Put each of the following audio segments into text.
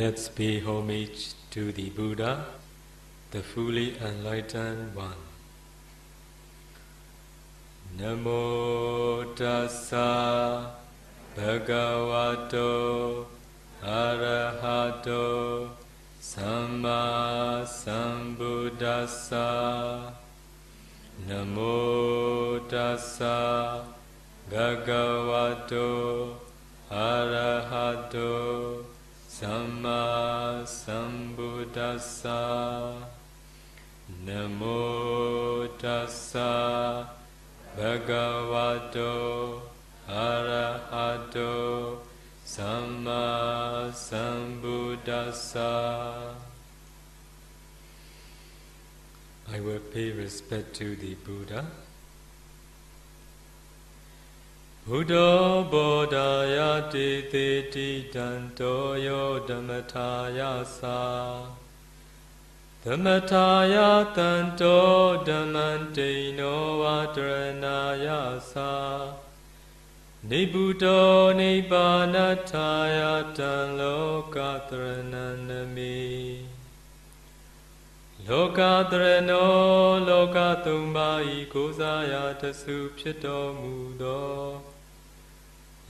Let's pay homage to the Buddha, the fully enlightened one. Namo tassa bhagavato arahato samma sambuddhassa Namo tassa bhagavato arahato Samma Sambuddhassa Namo Tassa Bhagavato Arahato Samma Sambuddhassa I will pay respect to the Buddha ဘုဒ္ဓဘောဓာယတိတေတိတံတောယောဓမ္မထာယသာဓမ္မထာယတံတောဓမ္မံတိနောဝါတရဏာယသာနိဗ္ဗုတောနိဗ္ဗာနထာယတံလောကတရဏံနမိလောကတရဏောလောကသုံးပါးဤကိုးစားရာတဆူဖြစ်တော်မူသော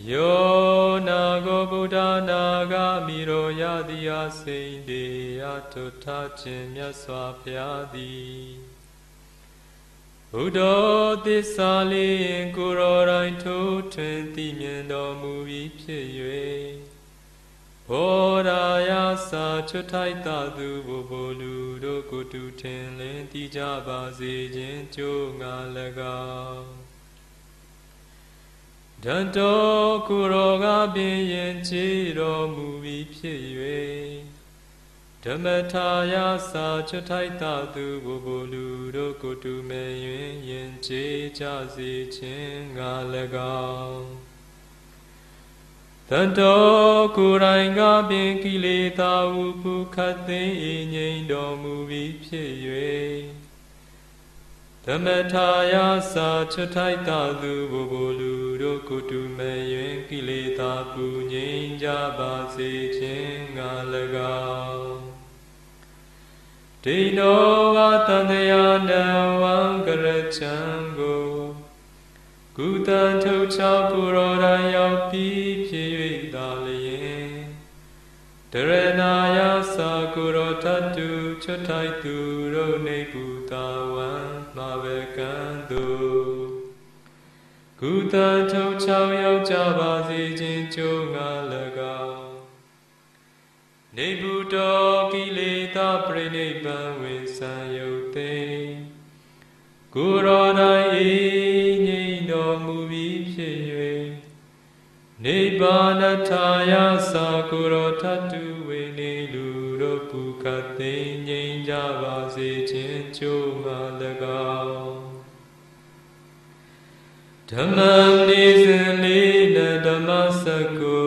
ယောနာကိုဗုဒ္ဓနာဂမိရောယတိယစိန်တေယထုထခြင်းမြတ်စွာဘုရားသည်ဘုဒ္ဓသစ္စာလေးကိုရောတိုင်းထိုးထွင်းသိမြင်တော်မူပြီးဖြစ်၍ဘောရာယစာချွတ်ထိုက်တာသူဘိုဘိုလူတို့ကိုတူထင်လင်းတည်ကြပါစေခြင်းကြိုးငါ၎င်း တန်တော်ကိုရောကပင်ရင်ချေတော်မူပြီးဖြစ်၍ဓမ္မထာယစာချွတ်ထိုက်တာသူဘိုဘိုလူတို့ကိုတူမဲ့ရင်ရင်ချေကြစေခြင်းငါ၎င်းတန်တော်ကိုယ်တိုင်ကပင်ကိလေသာဟုဖူခတ်သိငြိမ်တော်မူပြီးဖြစ်၍ မထာယစာချွတ်ထိုက်တာသူဘိုဘိုလူတို့ကုတုမဲ့ရင်ကိလေသာပူငြိမ်းကြပါစေခြင်းငါ၎င်းဒိနောဝတန်တရာနဝံကရချံကိုကုသံထုတ်ချပူရောတိုင်းရောက်ပြီးဖြစ်၍သာလျင်တရဏာယသာကုရောတတုချွတ်ထိုက်သူတို့နေကုတာဝံ မှာပဲကံသူကုသထုံချောင်းရောက်ကြပါစေခြင်းကြိုးငါ၎င်းနေဘုတော်ကိလေသာပြိနိဗ္ဗာန်ဝင်ဆံယုတ်သိကိုရောတိုင်းဤငြိမ်တော်မူပြီးဖြစ်၍နိဗ္ဗာနထာယသာကိုရောထတုဝေနေလူတို့ပုခတ်သိငြိမ်ကြပါစေ ဓမ္မနေစဉ်လေးနဲ့ဓမ္မစကု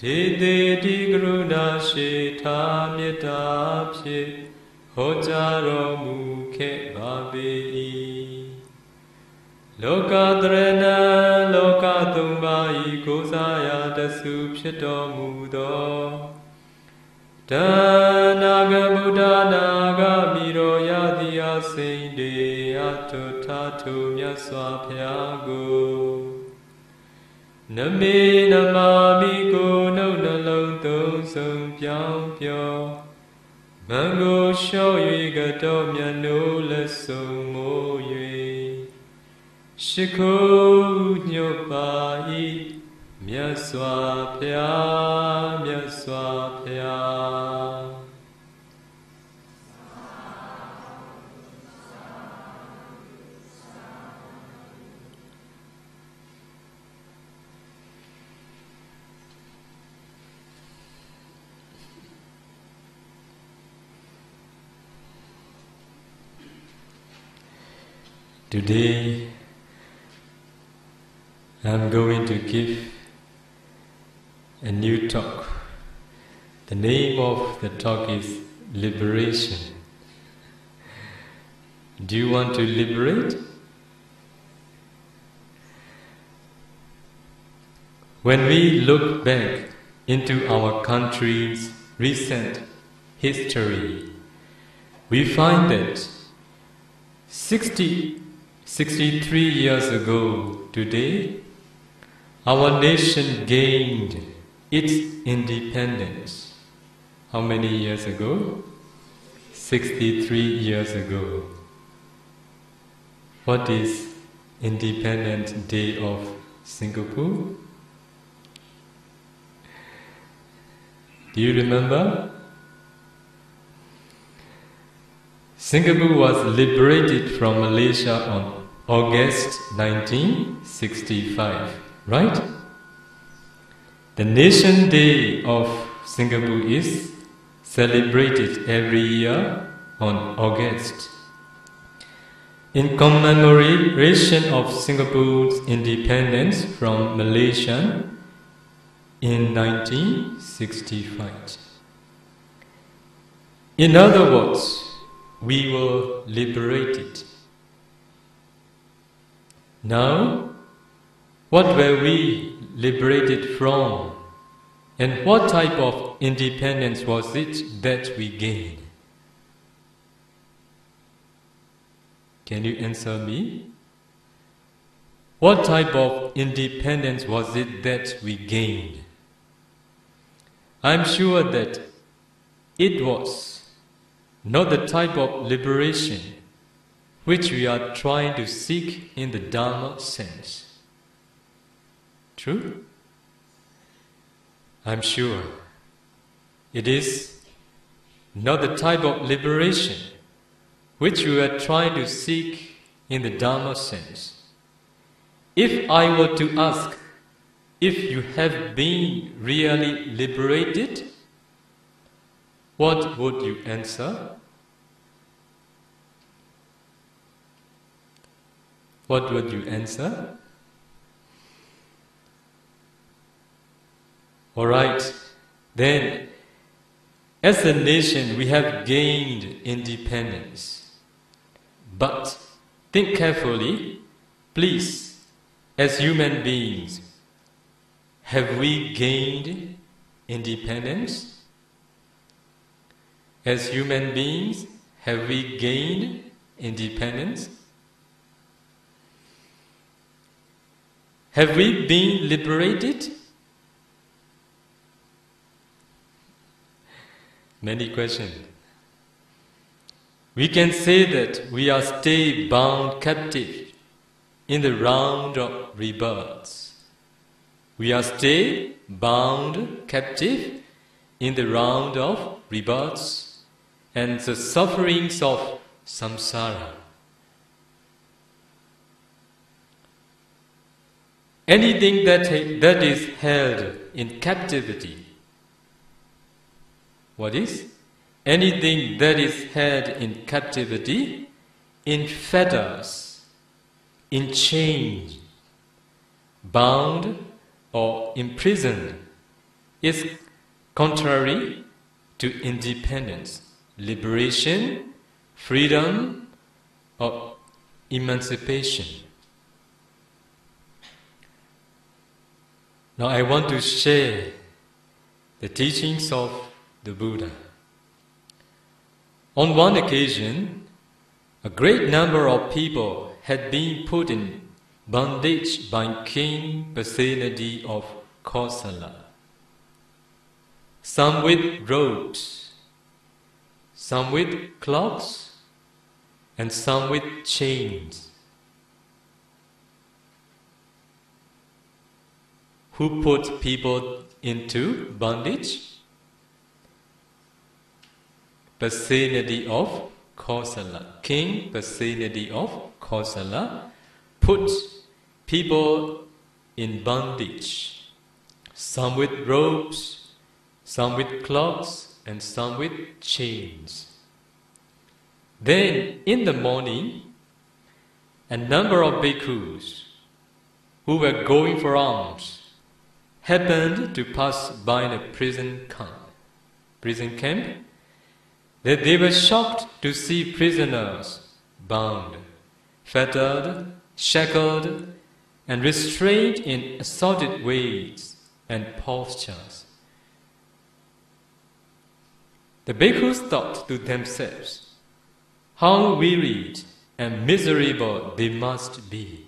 ဒေတိတိကရုဏာရှိထာမေတ္တာဖြင့်ဟောကြားတော်မူခဲ့ပါပေ၏လောကတရဏလောကသုံးပါးဤကိုးစားရာတဆုဖြစ်တော်မူသောဒါနာဂဗုဒ္ဓနာဂမိရောယတိယစိန်တေအ tu mya swa phya go Nami namami go no na long to sung pyang pyo Mango sho yi ga to mya no le sung mo yi Shikho nyo pa yi mya swa phya mya swa phya Today, I'm going to give a new talk. The name of the talk is Liberation. Do you want to liberate? When we look back into our country's recent history, we find that 60, 63 years ago today, our nation gained its independence. How many years ago? 63 years ago. What is Independent Day of Singapore? Do you remember? Singapore was liberated from Malaysia on August 1965, right? The Nation Day of Singapore is celebrated every year on August. In commemoration of Singapore's independence from Malaysia in 1965. In other words, we were liberated. Now, what were we liberated from? And what type of independence was it that we gained? Can you answer me? What type of independence was it that we gained? I'm sure that it was not the type of liberation which we are trying to seek in the Dharma sense. True? I'm sure it is not the type of liberation which we are trying to seek in the Dharma sense. If I were to ask if you have been really liberated, what would you answer? What would you answer? All right, then, as a nation, we have gained independence. But think carefully, please, as human beings, have we gained independence? As human beings, have we gained independence? Have we been liberated? Many questions. We can say that we are still bound captive in the round of rebirths. We are still bound captive in the round of rebirths and the sufferings of samsara. Anything that, that is held in captivity, what is? Anything that is held in captivity, in fetters, in chains, bound or imprisoned, is contrary to independence, liberation, freedom, or emancipation. Now I want to share the teachings of the Buddha. On one occasion, a great number of people had been put in bondage by King Pasenadi of Kosala. Some with robes, some with cloaks, and some with chains. Who put people into bondage? Pasenadi of Kosala. King Pasenadi of Kosala put people in bondage. Some with ropes, some with cloaks, and some with chains. Then, in the morning, a number of bhikkhus who were going for alms happened to pass by a prison camp. Prison camp? That they were shocked to see prisoners bound, fettered, shackled, and restrained in assorted ways and postures. The bhikkhus thought to themselves, How wearied and miserable they must be!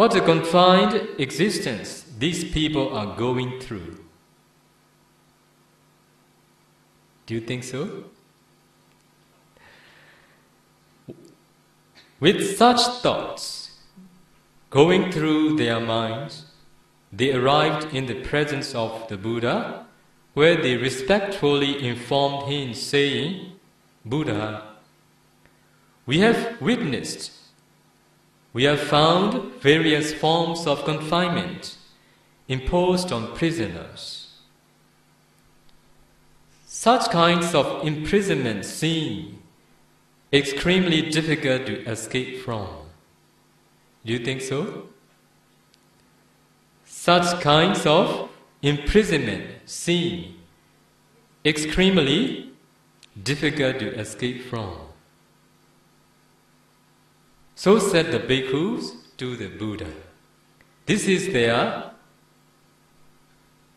What a confined existence these people are going through. Do you think so? With such thoughts going through their minds, they arrived in the presence of the Buddha, where they respectfully informed him, saying, Buddha, we have witnessed, we have found various forms of confinement imposed on prisoners. Such kinds of imprisonment seem extremely difficult to escape from. Do you think so? Such kinds of imprisonment seem extremely difficult to escape from. So said the bhikkhus to the Buddha. This is their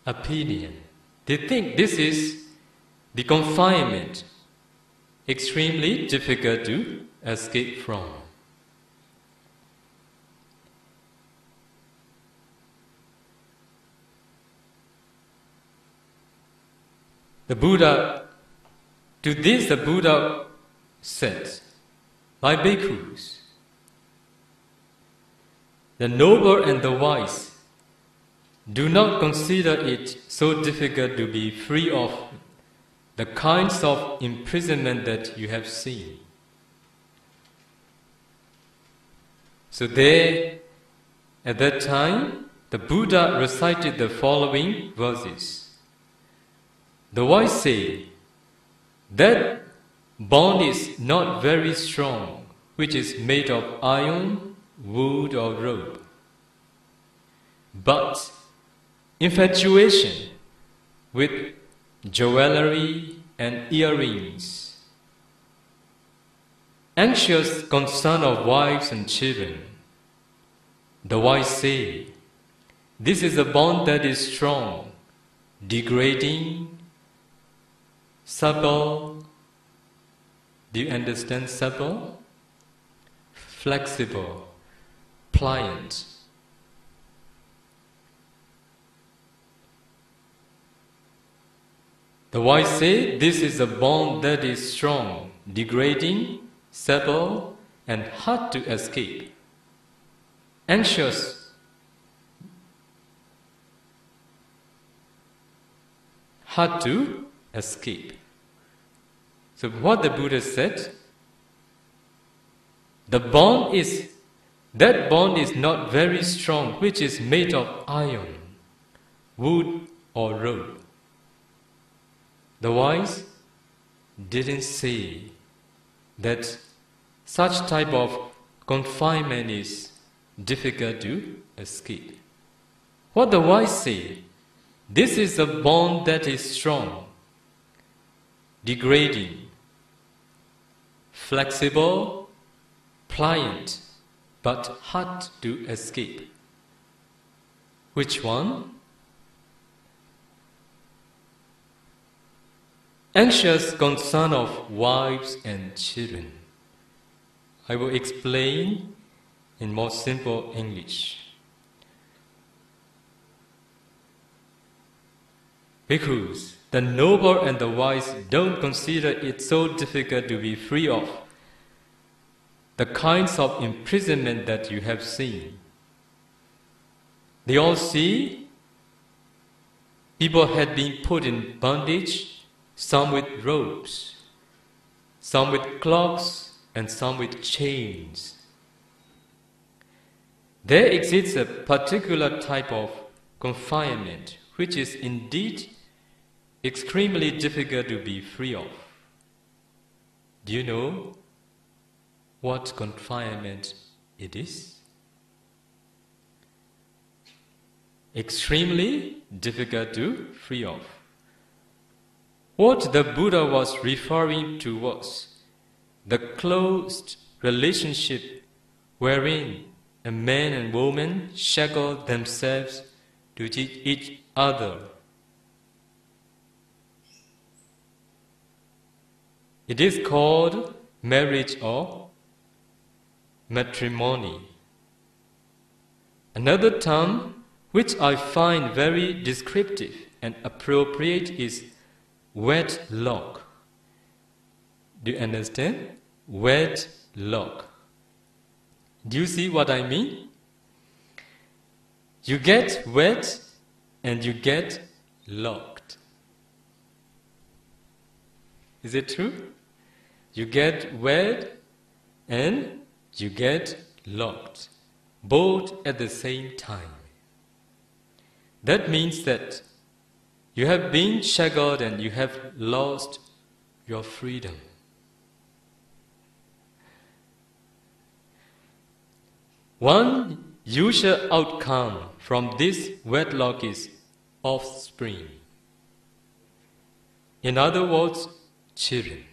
opinion. They think this is the confinement extremely difficult to escape from. The Buddha, to this the Buddha said, My bhikkhus, the noble and the wise do not consider it so difficult to be free of the kinds of imprisonment that you have seen. So, there, at that time, the Buddha recited the following verses. The wise say, That bond is not very strong, which is made of iron, wood, or rope. But infatuation with jewelry and earrings, anxious concern of wives and children. The wise say, This is a bond that is strong, degrading, supple. Do you understand supple? Flexible, pliant. The wise say this is a bond that is strong, degrading, supple, and hard to escape. Anxious, hard to escape. So, what the Buddha said, the bond is that bond is not very strong, which is made of iron, wood, or rope. The wise didn't say that such type of confinement is difficult to escape. What the wise say, this is a bond that is strong, degrading, flexible, pliant, but hard to escape. Which one? anxious concern of wives and children. I will explain in more simple English. Because the noble and the wise don't consider it so difficult to be free of the kinds of imprisonment that you have seen. They all see people had been put in bondage some with ropes, some with clocks, and some with chains. There exists a particular type of confinement which is indeed extremely difficult to be free of. Do you know what confinement it is? Extremely difficult to free of. What the Buddha was referring to was the closed relationship wherein a man and woman shackle themselves to each other. It is called marriage or matrimony. Another term which I find very descriptive and appropriate is wedlock. Do you understand? Wedlock. Do you see what I mean? You get wet and you get locked. Is it true? You get wet and you get locked, both at the same time. That means that you have been shackled and you have lost your freedom. One usual outcome from this wedlock is offspring. In other words, children.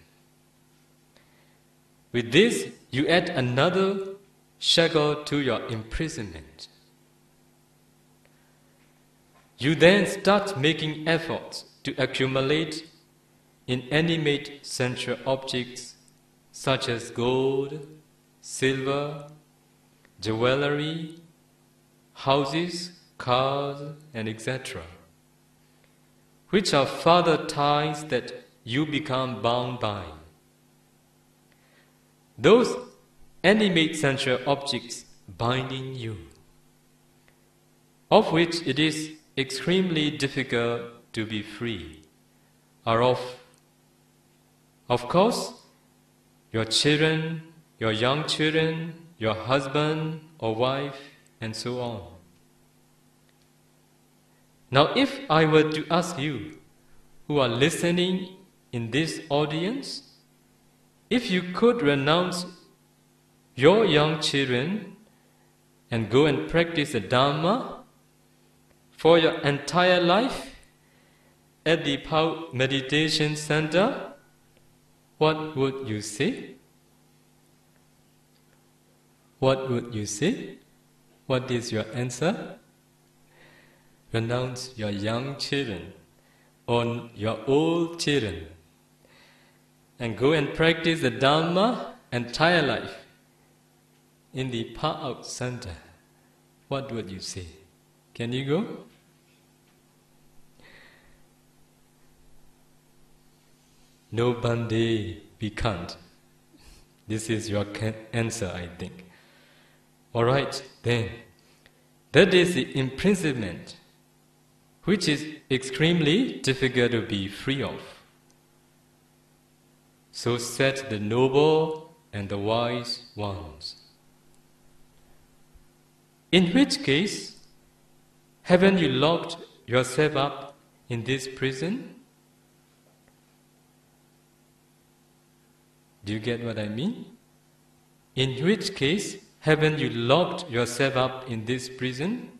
With this, you add another shackle to your imprisonment. You then start making efforts to accumulate inanimate sensual objects such as gold, silver, jewelry, houses, cars, and etc., which are further ties that you become bound by. Those animate sensual objects binding you, of which it is extremely difficult to be free, are of, of course, your children, your young children, your husband or wife, and so on. Now, if I were to ask you who are listening in this audience, if you could renounce your young children and go and practice the Dharma for your entire life at the Pa-Auk Meditation Center, what would you say? What would you say? What is your answer? Renounce your young children or your old children and go and practice the Dharma entire life in the Pa-Auk Center. What would you say? Can you go? No Bhante, we can't. This is your answer, I think. All right, then. That is the imprisonment, which is extremely difficult to be free of. So said the noble and the wise ones. In which case, haven't you locked yourself up in this prison? Do you get what I mean? In which case, haven't you locked yourself up in this prison?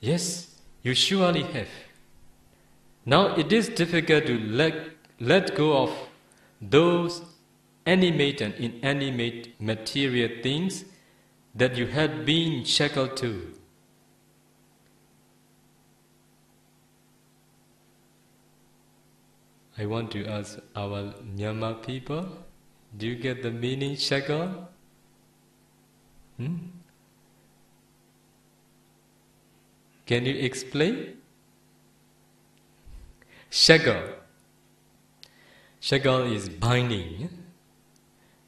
Yes, you surely have. Now it is difficult to let, let go of those animate and inanimate material things that you had been shackled to. I want to ask our Myanmar people, do you get the meaning shackle? Hmm? Can you explain? Shackle. Shackle is binding.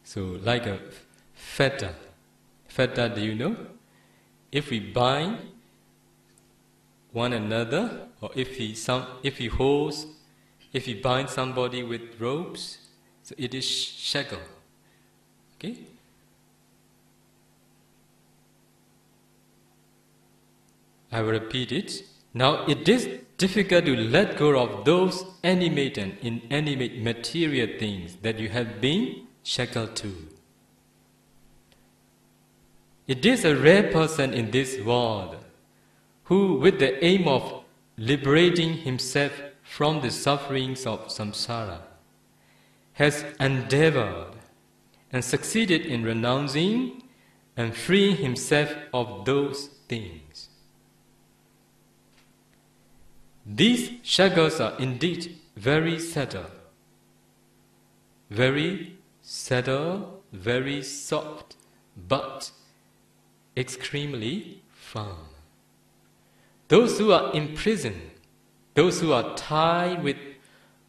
So, like a fetter. Fetter, do you know? If we bind one another, or if he, some, if he holds, if he binds somebody with ropes, so it is shackle. Okay? I will repeat it. Now it is difficult to let go of those animate and inanimate material things that you have been shackled to. It is a rare person in this world who, with the aim of liberating himself from the sufferings of samsara, has endeavored and succeeded in renouncing and freeing himself of those things. These shackles are indeed very subtle, very subtle, very soft, but extremely firm. Those who are imprisoned, those who are tied with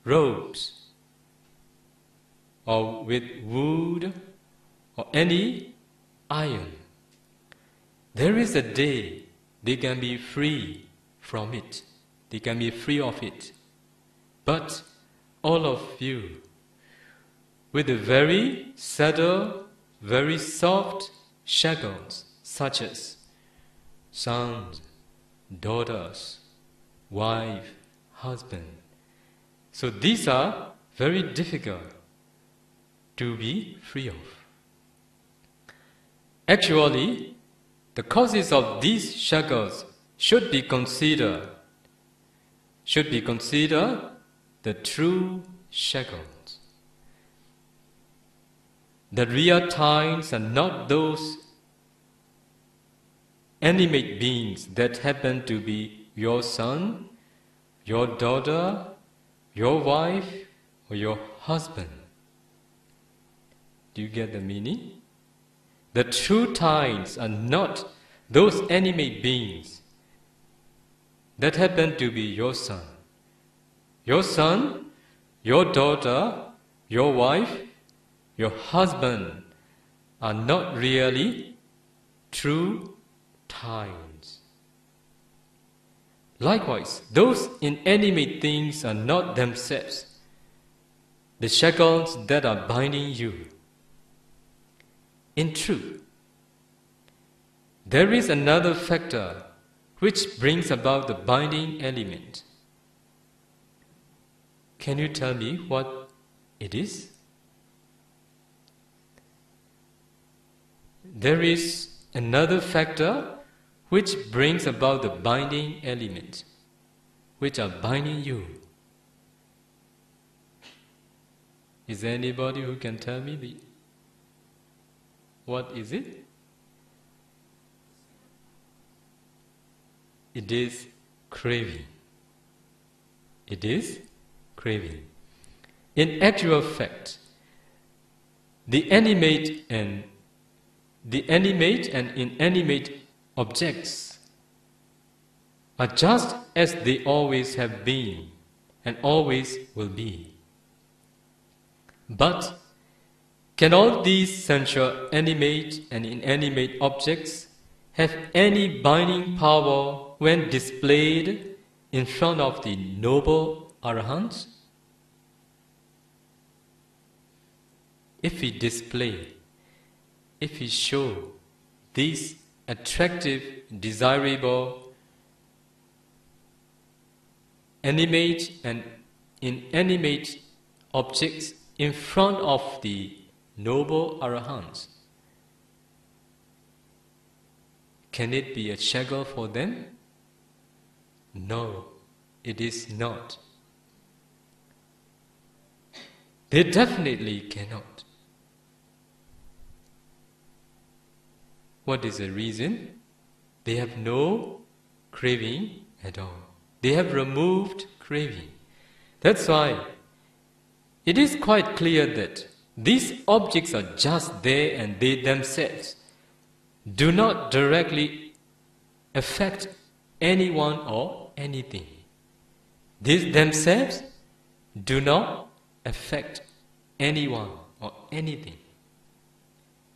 ropes or with wood or any iron, there is a day they can be free from it. They can be free of it. But all of you, with a very subtle, very soft shackles, such as sons, daughters, wife, husband. So these are very difficult to be free of. Actually, the causes of these shackles should be considered should be considered the true shackles. The real ties are not those animate beings that happen to be your son, your daughter, your wife, or your husband. Do you get the meaning? The true ties are not those animate beings that happen to be your son. Your son, your daughter, your wife, your husband are not really true times. Likewise, those inanimate things are not themselves the shackles that are binding you. In truth, there is another factor which brings about the binding element. Can you tell me what it is? There is another factor which brings about the binding element, which are binding you. Is there anybody who can tell me the what is it? It is craving. It is craving. In actual fact, the animate and the animate and inanimate objects are just as they always have been and always will be. But can all these sensual animate and inanimate objects have any binding power when displayed in front of the noble arahants? If we display, if we show these attractive, desirable, animate and inanimate objects in front of the noble arahants, can it be a shackle for them? No, it is not. They definitely cannot. What is the reason? They have no craving at all. They have removed craving. That's why it is quite clear that these objects are just there and they themselves do not directly affect anyone or anything. These themselves do not affect anyone or anything.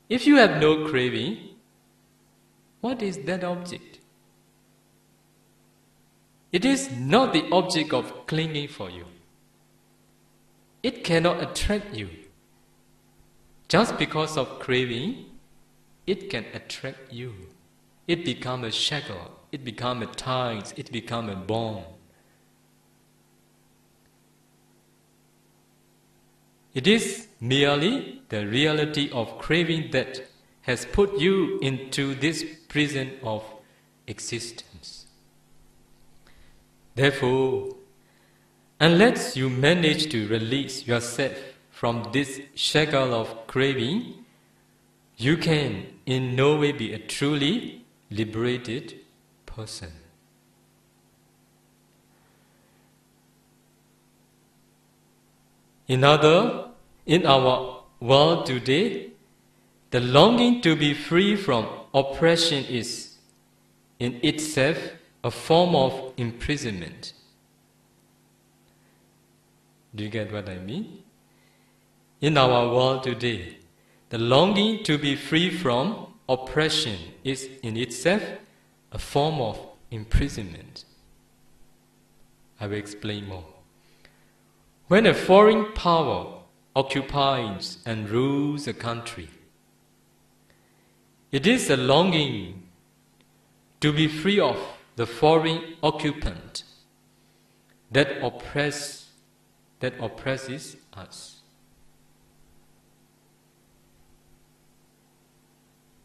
If you have no craving, what is that object? It is not the object of clinging for you. It cannot attract you. Just because of craving, it can attract you. It becomes a shackle, it become a ties, it become a bond. It is merely the reality of craving that has put you into this prison of existence. Therefore, unless you manage to release yourself from this shackle of craving, you can in no way be a truly liberated person. In other, In our world today, the longing to be free from oppression is in itself a form of imprisonment. Do you get what I mean? In our world today, the longing to be free from oppression is in itself a form of imprisonment. I will explain more. When a foreign power occupies and rules a country, it is a longing to be free of the foreign occupant that oppress that oppresses us.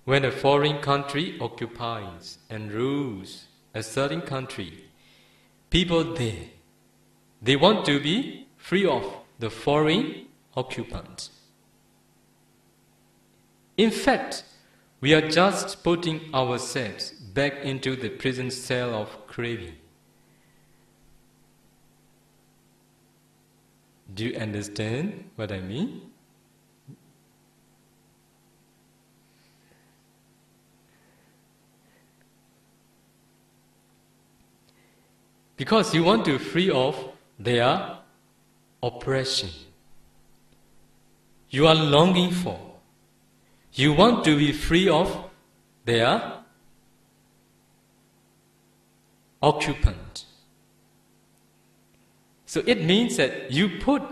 When a foreign country occupies and rules a certain country, people there they want to be free of the foreign occupant. In fact, we are just putting ourselves back into the prison cell of craving. Do you understand what I mean? Because you want to free off their oppression. You are longing for. You want to be free of their occupant. So it means that you put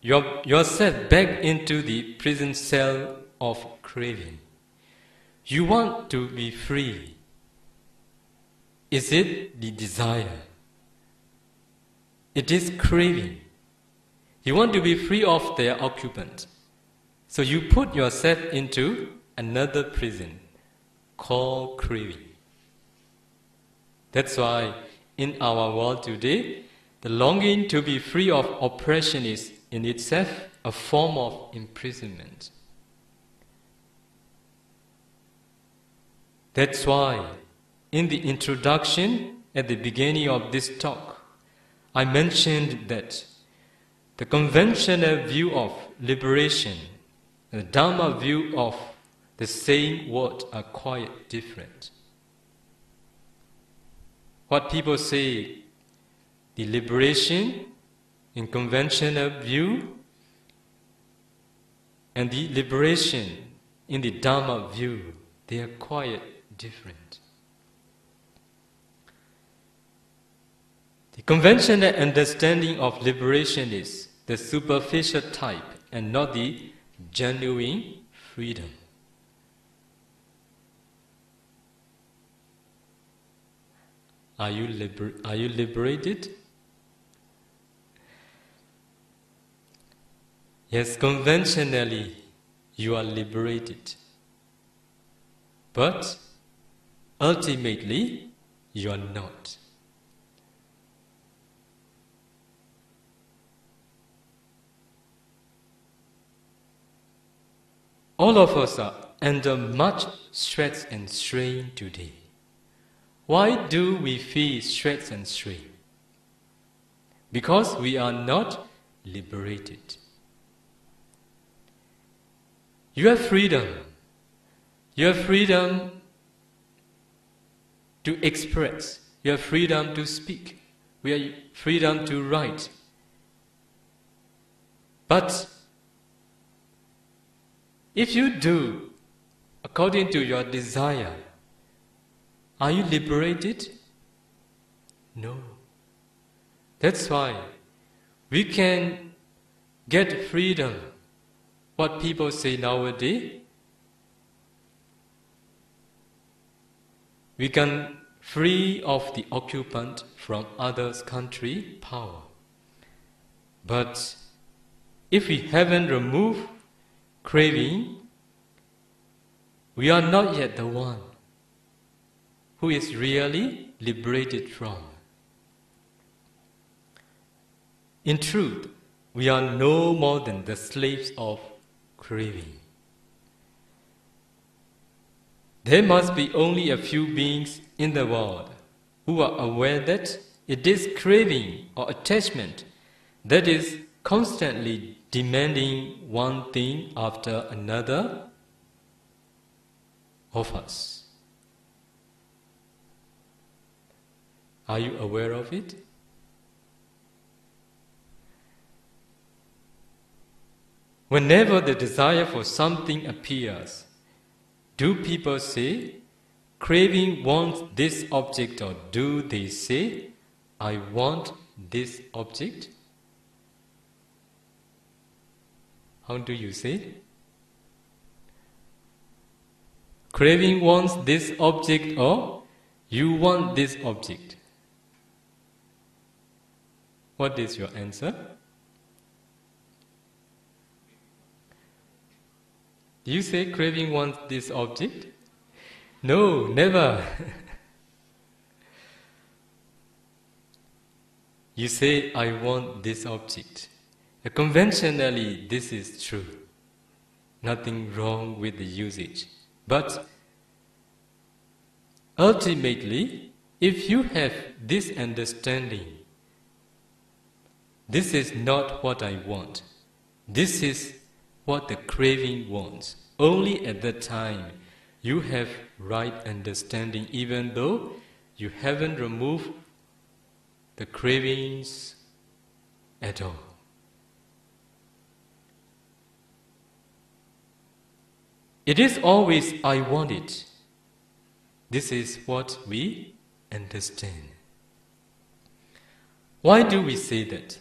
your, yourself back into the prison cell of craving. You want to be free. Is it the desire? It is craving. You want to be free of their occupant. So you put yourself into another prison called craving. That's why in our world today, the longing to be free of oppression is in itself a form of imprisonment. That's why in the introduction at the beginning of this talk, I mentioned that the conventional view of liberation and the Dharma view of the same word are quite different. What people say, the liberation in conventional view and the liberation in the Dharma view, they are quite different. The conventional understanding of liberation is the superficial type and not the genuine freedom. Are you, liber- are you liberated? Yes, conventionally, you are liberated. But ultimately, you are not. All of us are under much stress and strain today. Why do we feel stress and strain? Because we are not liberated. You have freedom. You have freedom to express. You have freedom to speak. We have freedom to write. But if you do according to your desire, are you liberated? No. That's why we can get freedom. What people say nowadays, we can free of the occupant from others' country power. But if we haven't removed craving, we are not yet the one who is really liberated from. In truth, we are no more than the slaves of craving. There must be only a few beings in the world who are aware that it is craving or attachment that is constantly demanding one thing after another of us. Are you aware of it? Whenever the desire for something appears, do people say, craving wants this object, or do they say, I want this object? How do you say? Craving wants this object, or you want this object? What is your answer? Do you say craving wants this object? No, never. you say, I want this object. Conventionally, this is true. Nothing wrong with the usage. But ultimately, if you have this understanding, this is not what I want, this is what the craving wants. Only at that time you have right understanding, even though you haven't removed the cravings at all. It is always, I want it. This is what we understand. Why do we say that?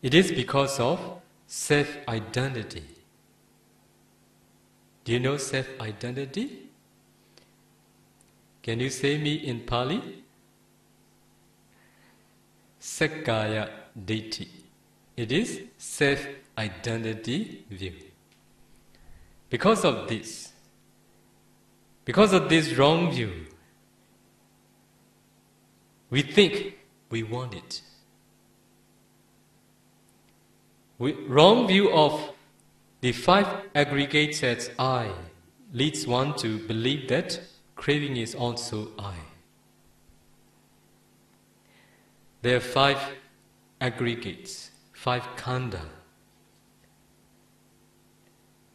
It is because of self identity. Do you know self identity? Can you say me in Pali? Sakkaya Ditthi. It is self identity view. Because of this, because of this wrong view, we think we want it. wrong view of the five aggregates as I leads one to believe that craving is also I. There are five aggregates, five khandha.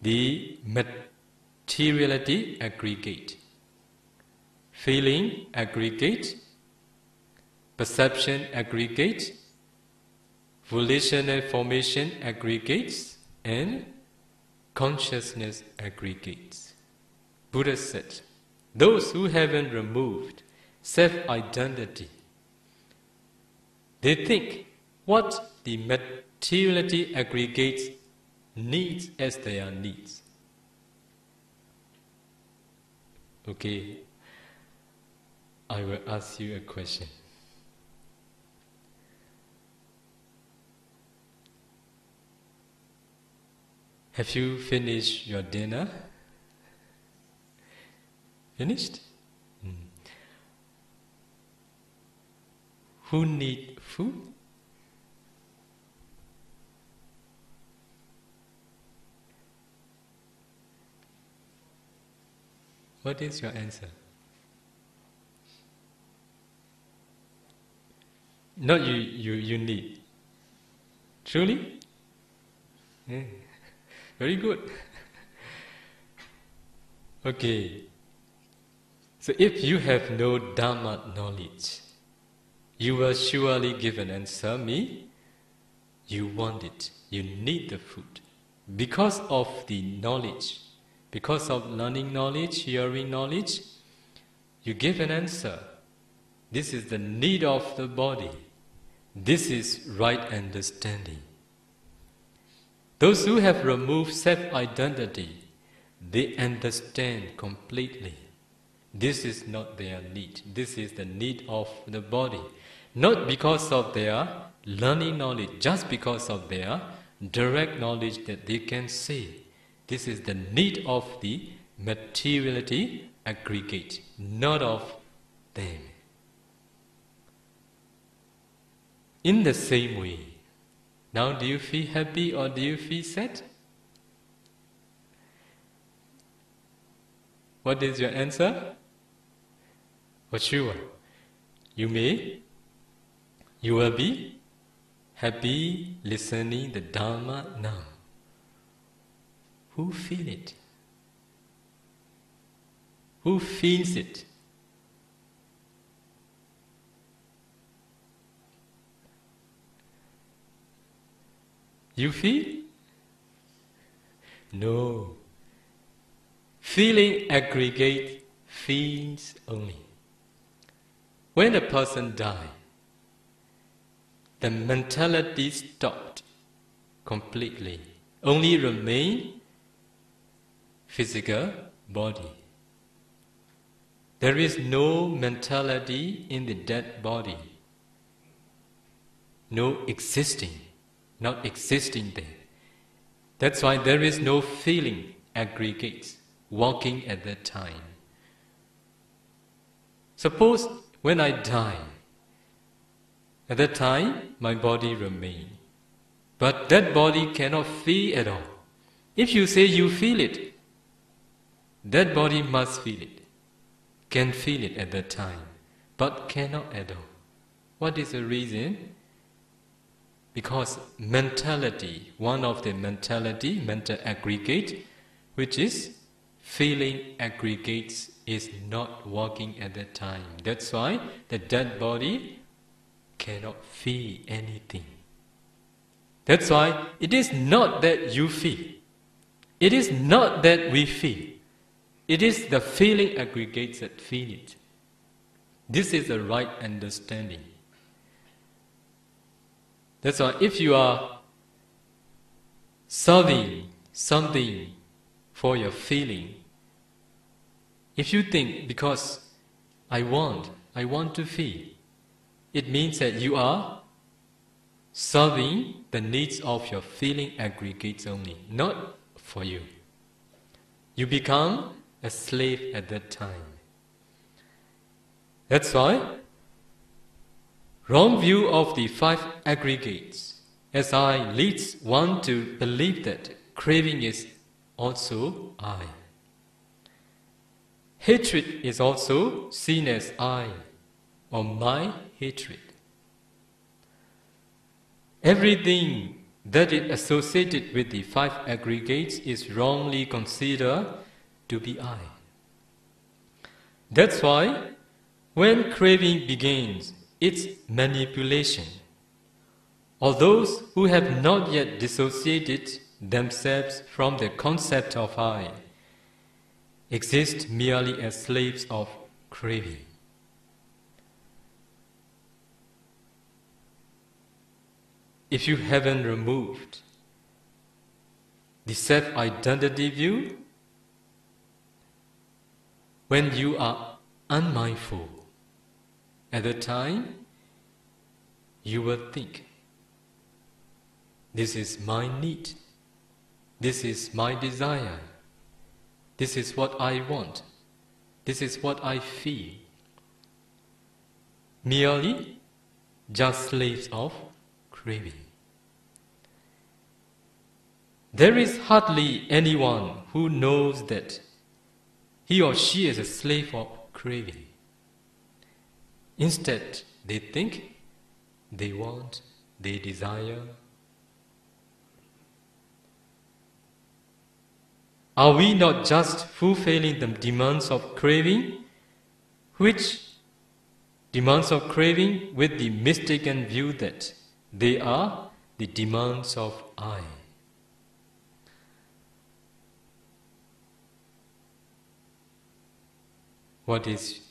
The materiality aggregate, feeling aggregate, perception aggregate, volitional formation aggregates. And consciousness aggregates. Buddha said, those who haven't removed self identity, they think what the materiality aggregates needs as their needs. Okay, I will ask you a question. Have you finished your dinner? Finished? Mm. Who need food? What is your answer? Not you, you, you need. Truly? Yeah. Very good. okay. So if you have no Dhamma knowledge, you will surely give an answer me. You want it. You need the food. Because of the knowledge, because of learning knowledge, hearing knowledge, you give an answer. This is the need of the body. This is right understanding. Those who have removed self identity, they understand completely. This is not their need. This is the need of the body. Not because of their learning knowledge, just because of their direct knowledge that they can see. This is the need of the materiality aggregate, not of them. In the same way, now, do you feel happy or do you feel sad? What is your answer? For sure, you may, you will be happy listening the Dharma now. Who feel it? Who feels it? You feel? No. Feeling aggregate feels only. When a person dies, the mentality stopped completely. Only remain physical body. There is no mentality in the dead body. No existing, not existing there. That's why there is no feeling aggregates walking at that time. Suppose when I die, at that time my body remains. But that body cannot feel at all. If you say you feel it, that body must feel it, can feel it at that time, but cannot at all. What is the reason? Because mentality, one of the mentality, mental aggregate, which is feeling aggregates, is not working at that time. That's why the dead body cannot feel anything. That's why it is not that you feel. It is not that we feel. It is the feeling aggregates that feel it. This is the right understanding. That's why if you are serving something for your feeling, if you think because I want, I want to feel, it means that you are serving the needs of your feeling aggregates only, not for you. You become a slave at that time. That's why wrong view of the five aggregates as I leads one to believe that craving is also I. Hatred is also seen as I or my hatred. Everything that is associated with the five aggregates is wrongly considered to be I. That's why when craving begins, it's manipulation. Or those who have not yet dissociated themselves from the concept of I exist merely as slaves of craving. If you haven't removed the self identity view, when you are unmindful, at the time you will think, This is my need, this is my desire, this is what I want, this is what I feel. Merely just slaves of craving. There is hardly anyone who knows that he or she is a slave of craving. Instead, they think, they want, they desire. Are we not just fulfilling the demands of craving, which demands of craving with the mistaken view that they are the demands of I? What is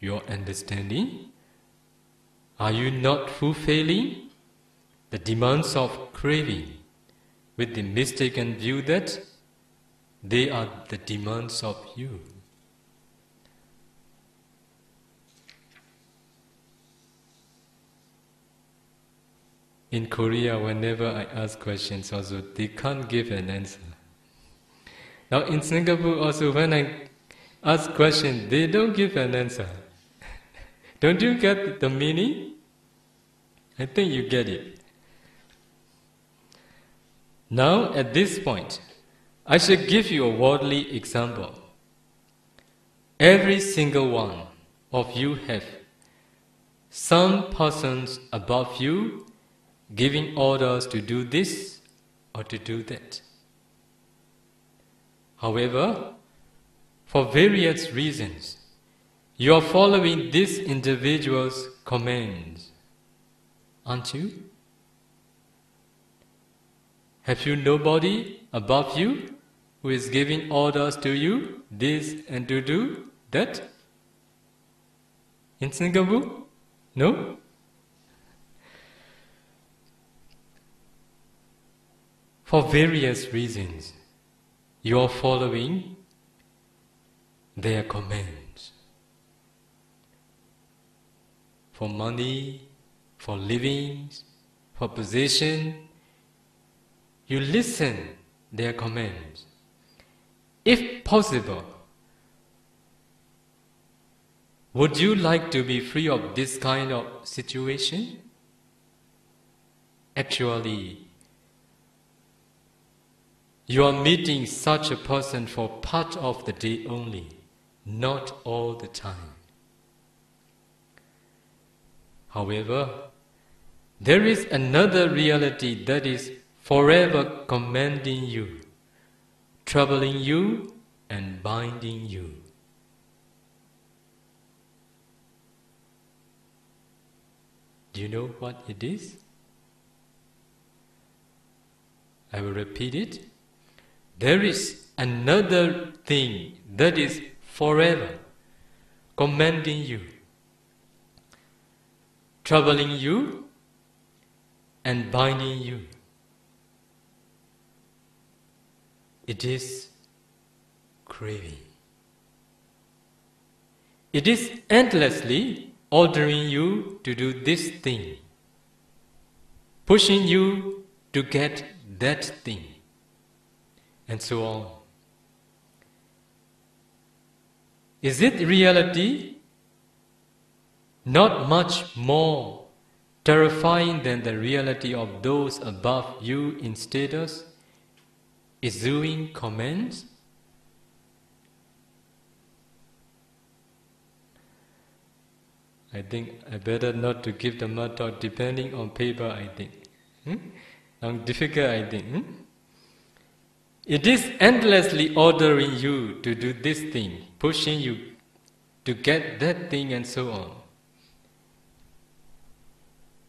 your understanding? Are you not fulfilling the demands of craving with the mistaken view that they are the demands of you? In Korea, whenever I ask questions, also they can't give an answer. Now in Singapore, also when I ask question, they don't give an answer. don't you get the meaning? I think you get it. Now, at this point, I shall give you a worldly example. Every single one of you have some persons above you giving orders to do this or to do that. However, for various reasons, you are following this individual's commands, aren't you? Have you nobody above you who is giving orders to you, this and to do that? In Singapore? No? For various reasons, you are following their commands. For money, for livings, for position, you listen their commands. If possible, would you like to be free of this kind of situation? Actually, you are meeting such a person for part of the day only, not all the time. However, there is another reality that is forever commanding you, troubling you, and binding you. Do you know what it is? I will repeat it. There is another thing that is forever commanding you, troubling you, and binding you. It is craving. It is endlessly ordering you to do this thing, pushing you to get that thing and so on. Is it reality? Not much more terrifying than the reality of those above you in status? Issuing comments? I think I better not to give the matter depending on paper, I think. Hmm? difficult, I think. Hmm? It is endlessly ordering you to do this thing, pushing you to get that thing, and so on.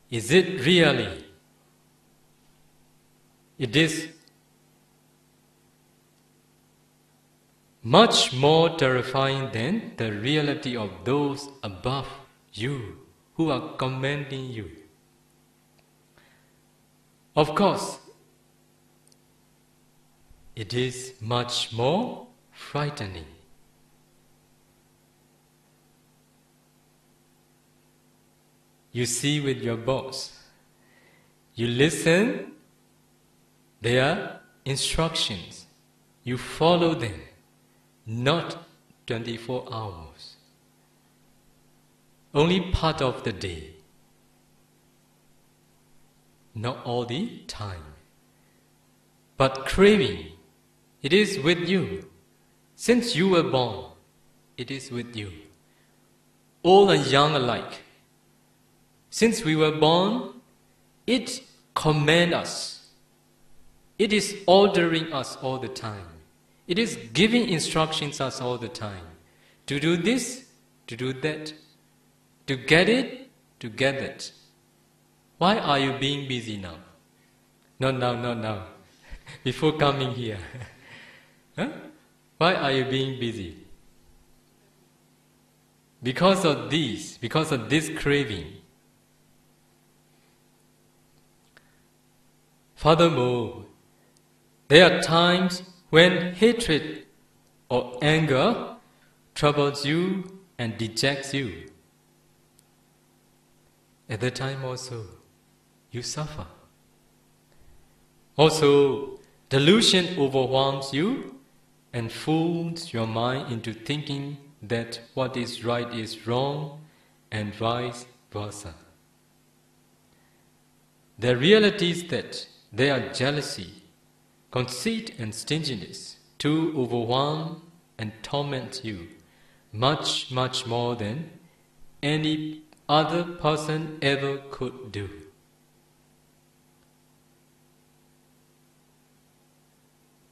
Is it really? It is much more terrifying than the reality of those above you who are commanding you. Of course, it is much more frightening. You see with your boss, you listen their instructions, you follow them, not 24 hours, only part of the day, not all the time. But craving it is with you. Since you were born, it is with you. Old and young alike. Since we were born, it commands us. It is ordering us all the time. It is giving instructions us all the time. To do this, to do that. To get it, to get it. Why are you being busy now? Not now, not now. Before coming here. Huh? Why are you being busy? Because of this, because of this craving. Furthermore, there are times when hatred or anger troubles you and dejects you. At that time also, you suffer. Also, delusion overwhelms you and fools your mind into thinking that what is right is wrong and vice versa. The reality is that they are jealousy, conceit, and stinginess to overwhelm and torment you much, much more than any other person ever could do.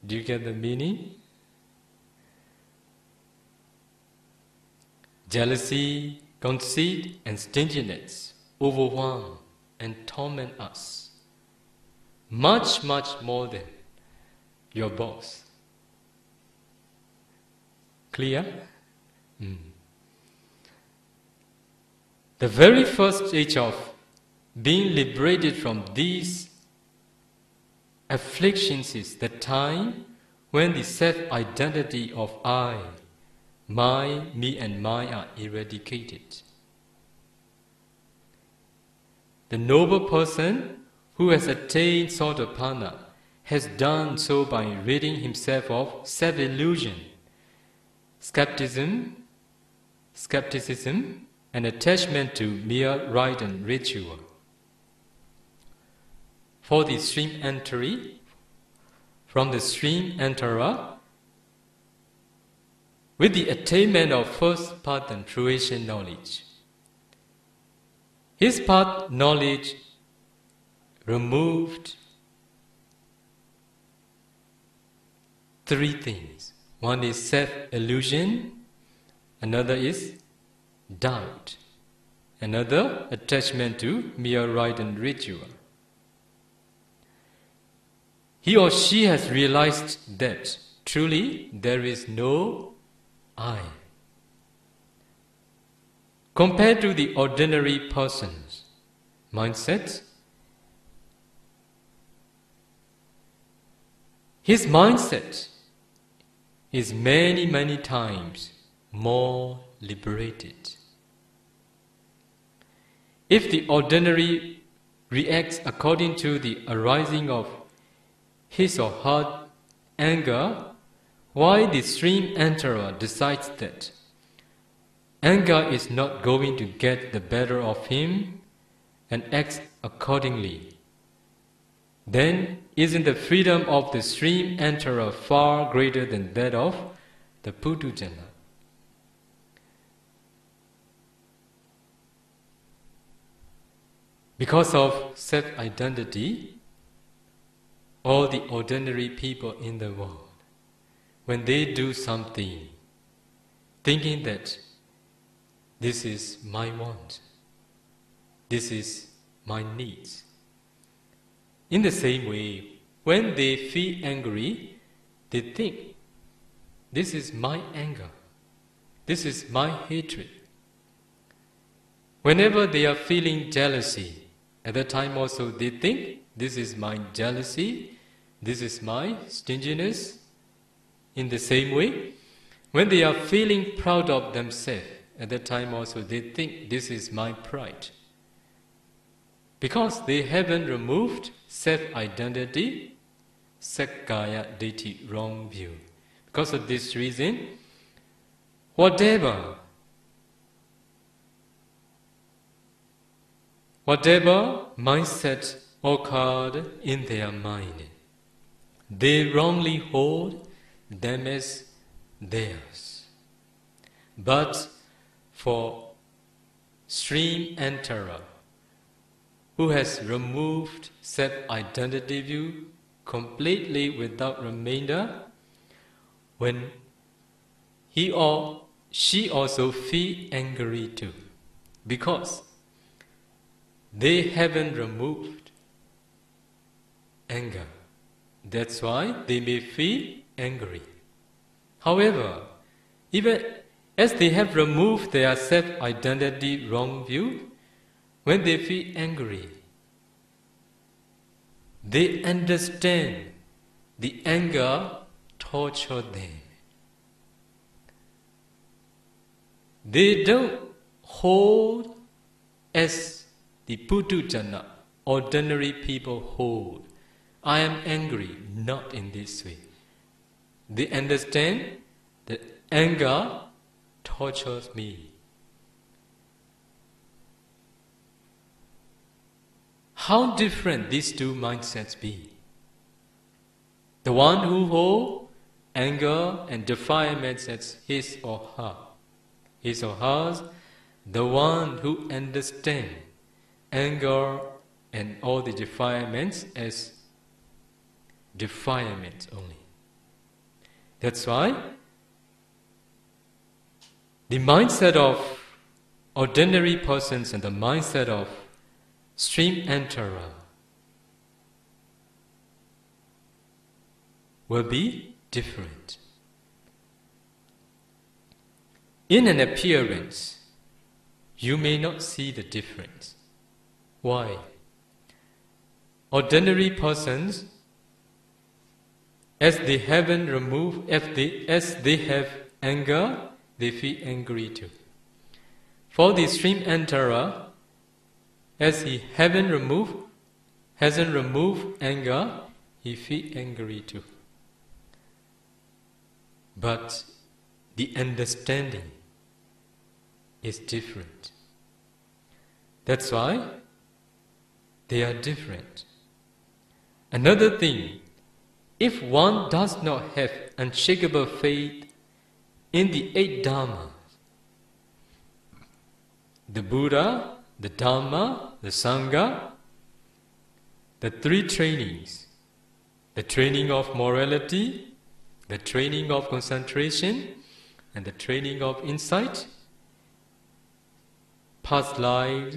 Do you get the meaning? Jealousy, conceit, and stinginess overwhelm and torment us much, much more than your boss. Clear? Mm. The very first stage of being liberated from these afflictions is the time when the self identity of I, my, me, and my are eradicated. The noble person who has attained Sotapanna has done so by ridding himself of self illusion, skepticism, skepticism, and attachment to mere rite and ritual. For the stream entry, from the stream enterer, with the attainment of first path and fruition knowledge. His path knowledge removed three things. One is self illusion, another is doubt, another attachment to mere rite and ritual. He or she has realized that truly there is no I. Compared to the ordinary person's mindset, his mindset is many, many times more liberated. If the ordinary reacts according to the arising of his or her anger, why the stream enterer decides that anger is not going to get the better of him and acts accordingly then isn't the freedom of the stream enterer far greater than that of the Puthujjana? Because of self identity, all the ordinary people in the world, when they do something, thinking that this is my want, this is my needs, in the same way, when they feel angry, they think, This is my anger. This is my hatred. Whenever they are feeling jealousy, at that time also they think, This is my jealousy. This is my stinginess. In the same way, when they are feeling proud of themselves, at that time also they think, This is my pride. Because they haven't removed self identity, Sakkaya Ditthi, wrong view. Because of this reason, whatever whatever mindset occurred in their mind, they wrongly hold them as theirs. But for stream enterer, who has removed self identity view completely without remainder, when he or she also feel angry too, because they haven't removed anger. That's why they may feel angry. However, even as they have removed their self identity wrong view, when they feel angry, they understand the anger torture them. They don't hold as the Puthujjana, ordinary people hold. I am angry, not in this way. They understand that anger tortures me. How different these two mindsets be? The one who holds anger and defilements as his or her, his or hers, the one who understands anger and all the defilements as defilements only, That's why the mindset of ordinary persons and the mindset of stream enterer will be different. In an appearance, you may not see the difference. Why? Ordinary persons, as they haven't removed, as they, as they have anger, they feel angry too. For the stream enterer, as he haven't removed, hasn't removed anger, he feel angry too. But the understanding is different. That's why they are different. Another thing, if one does not have unshakable faith in the eight Dharmas, the Buddha, the Dharma, the Sangha, the three trainings, the training of morality, the training of concentration, and the training of insight, past lives,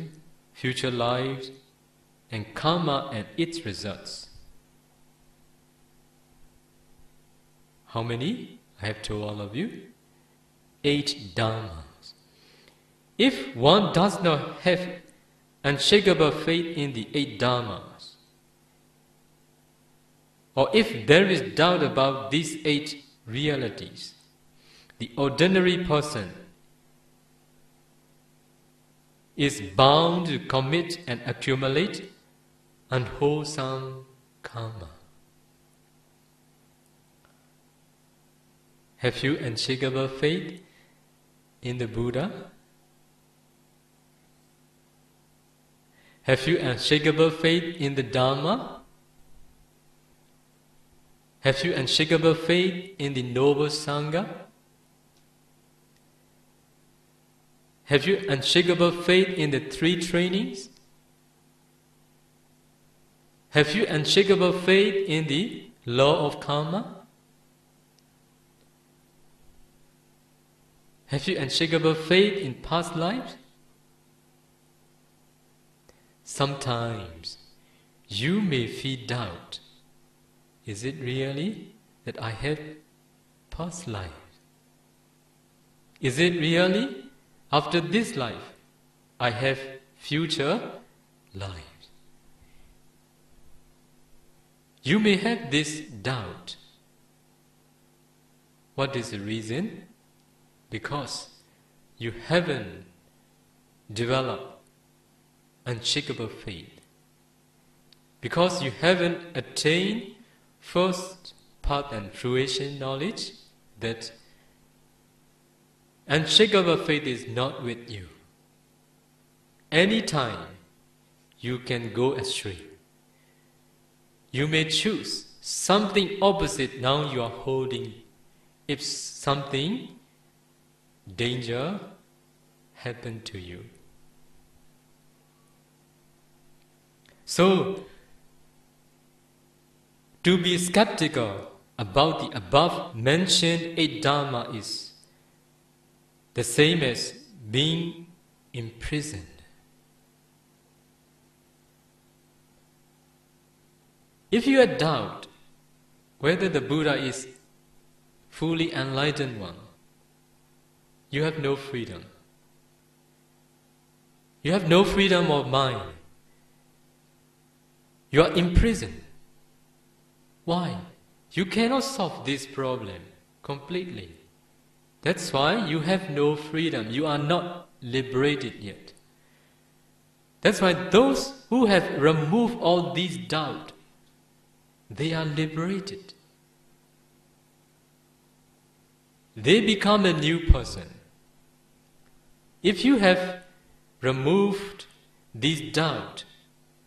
future lives, and karma and its results. How many? I have told all of you. Eight dharmas. If one does not have unshakable faith in the eight dharmas, or if there is doubt about these eight realities, the ordinary person is bound to commit and accumulate unwholesome karma. Have you unshakable faith in the Buddha? Have you unshakable faith in the Dharma? Have you unshakable faith in the noble Sangha? Have you unshakable faith in the three trainings? Have you unshakable faith in the law of karma? Have you unshakable faith in past lives? Sometimes you may feel doubt. Is it really that I have past life? Is it really after this life, I have future lives. You may have this doubt. What is the reason? Because you haven't developed unshakable faith. Because you haven't attained first path and fruition knowledge that Unshakable faith is not with you. Anytime you can go astray. You may choose something opposite now you are holding. If something danger happened to you. So, to be skeptical about the above mentioned eight dharma is the same as being imprisoned. If you had doubt whether the Buddha is fully enlightened one, you have no freedom. You have no freedom of mind. You are imprisoned. Why? You cannot solve this problem completely. That's why you have no freedom. You are not liberated yet. That's why those who have removed all these doubt, they are liberated. They become a new person. If you have removed these doubt,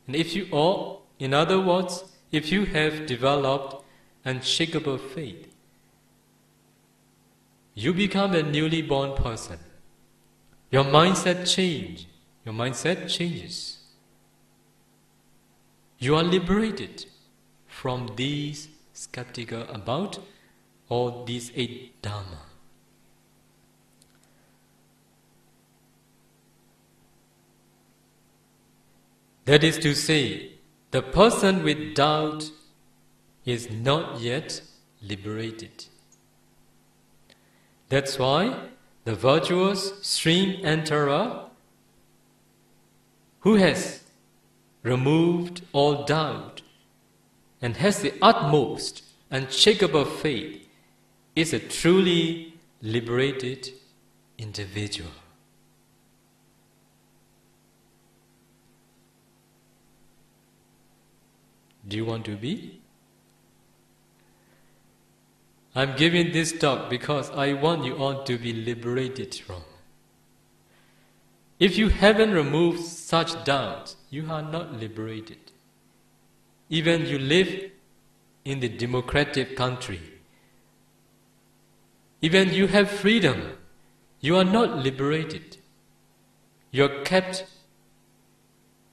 and if you or in other words, if you have developed unshakable faith, you become a newly born person. Your mindset change. Your mindset changes. You are liberated from these skeptical about all these eight Dharma. That is to say, the person with doubt is not yet liberated. That's why the virtuous stream enterer who has removed all doubt and has the utmost unshakable faith is a truly liberated individual. Do you want to be? I'm giving this talk because I want you all to be liberated from. If you haven't removed such doubts, you are not liberated. Even you live in the democratic country, even you have freedom, you are not liberated. You are kept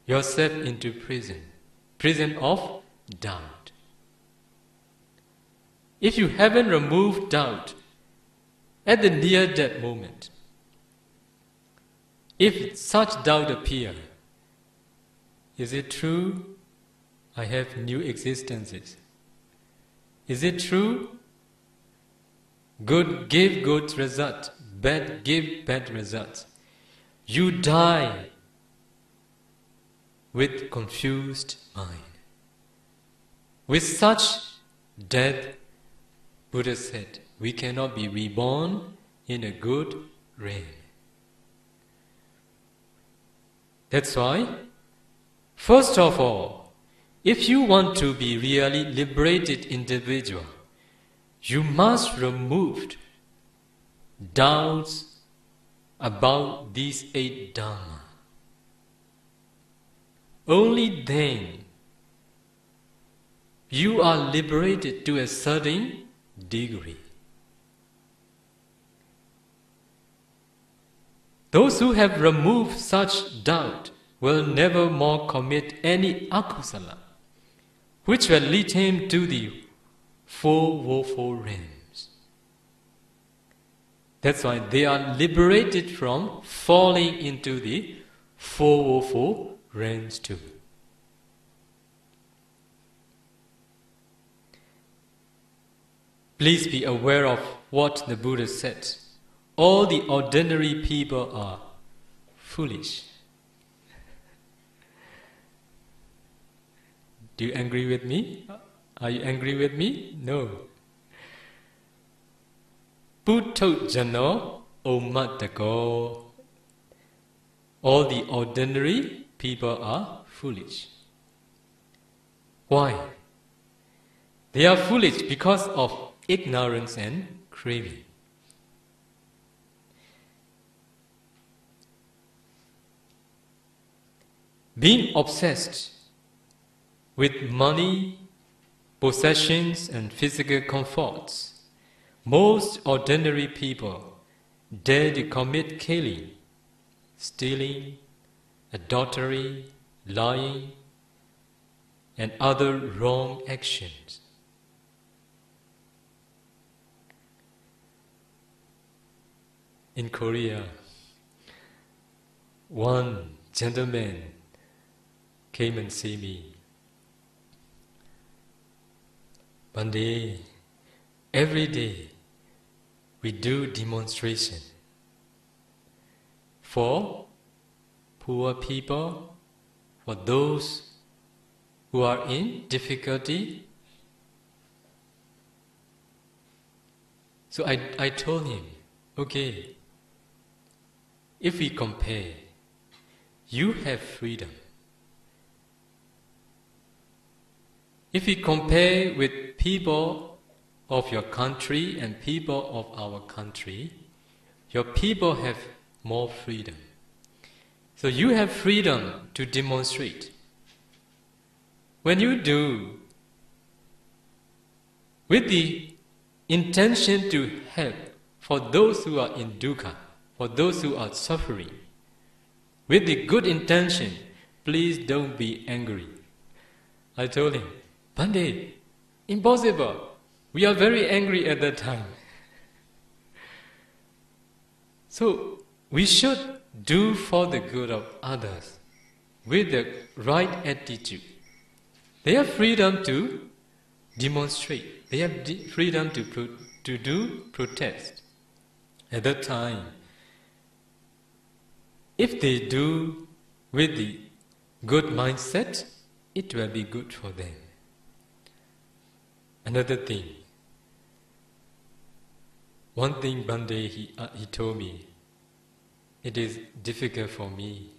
yourself into prison, prison of doubt. If you haven't removed doubt at the near death moment, if such doubt appear, is it true I have new existences? Is it true? Good give good result, bad give bad result. You die with confused mind. With such death, Buddha said, we cannot be reborn in a good reign. That's why, first of all, if you want to be really liberated individual, you must remove doubts about these eight dharma. Only then you are liberated to a certain degree. Those who have removed such doubt will never more commit any akusala, which will lead him to the four woeful realms. That's why they are liberated from falling into the four woeful realms too. Please be aware of what the Buddha said. All the ordinary people are foolish. Do you agree with me? Are you angry with me? No. Putto jano omatago. All the ordinary people are foolish. Why? They are foolish because of ignorance and craving. Being obsessed with money, possessions, and physical comforts, most ordinary people dare to commit killing, stealing, adultery, lying, and other wrong actions. In Korea, one gentleman came and see me. One day, every day, we do demonstration for poor people, for those who are in difficulty. So I, I told him, okay, if we compare, you have freedom. If we compare with people of your country and people of our country, your people have more freedom. So you have freedom to demonstrate. When you do, with the intention to help for those who are in dukkha, for those who are suffering. With the good intention, please don't be angry. I told him, Bhante, impossible. We are very angry at that time. So we should do for the good of others with the right attitude. They have freedom to demonstrate. They have freedom to, pro- to do protest. At that time, if they do with the good mindset, it will be good for them. Another thing, one thing one day he, uh, he told me, it is difficult for me.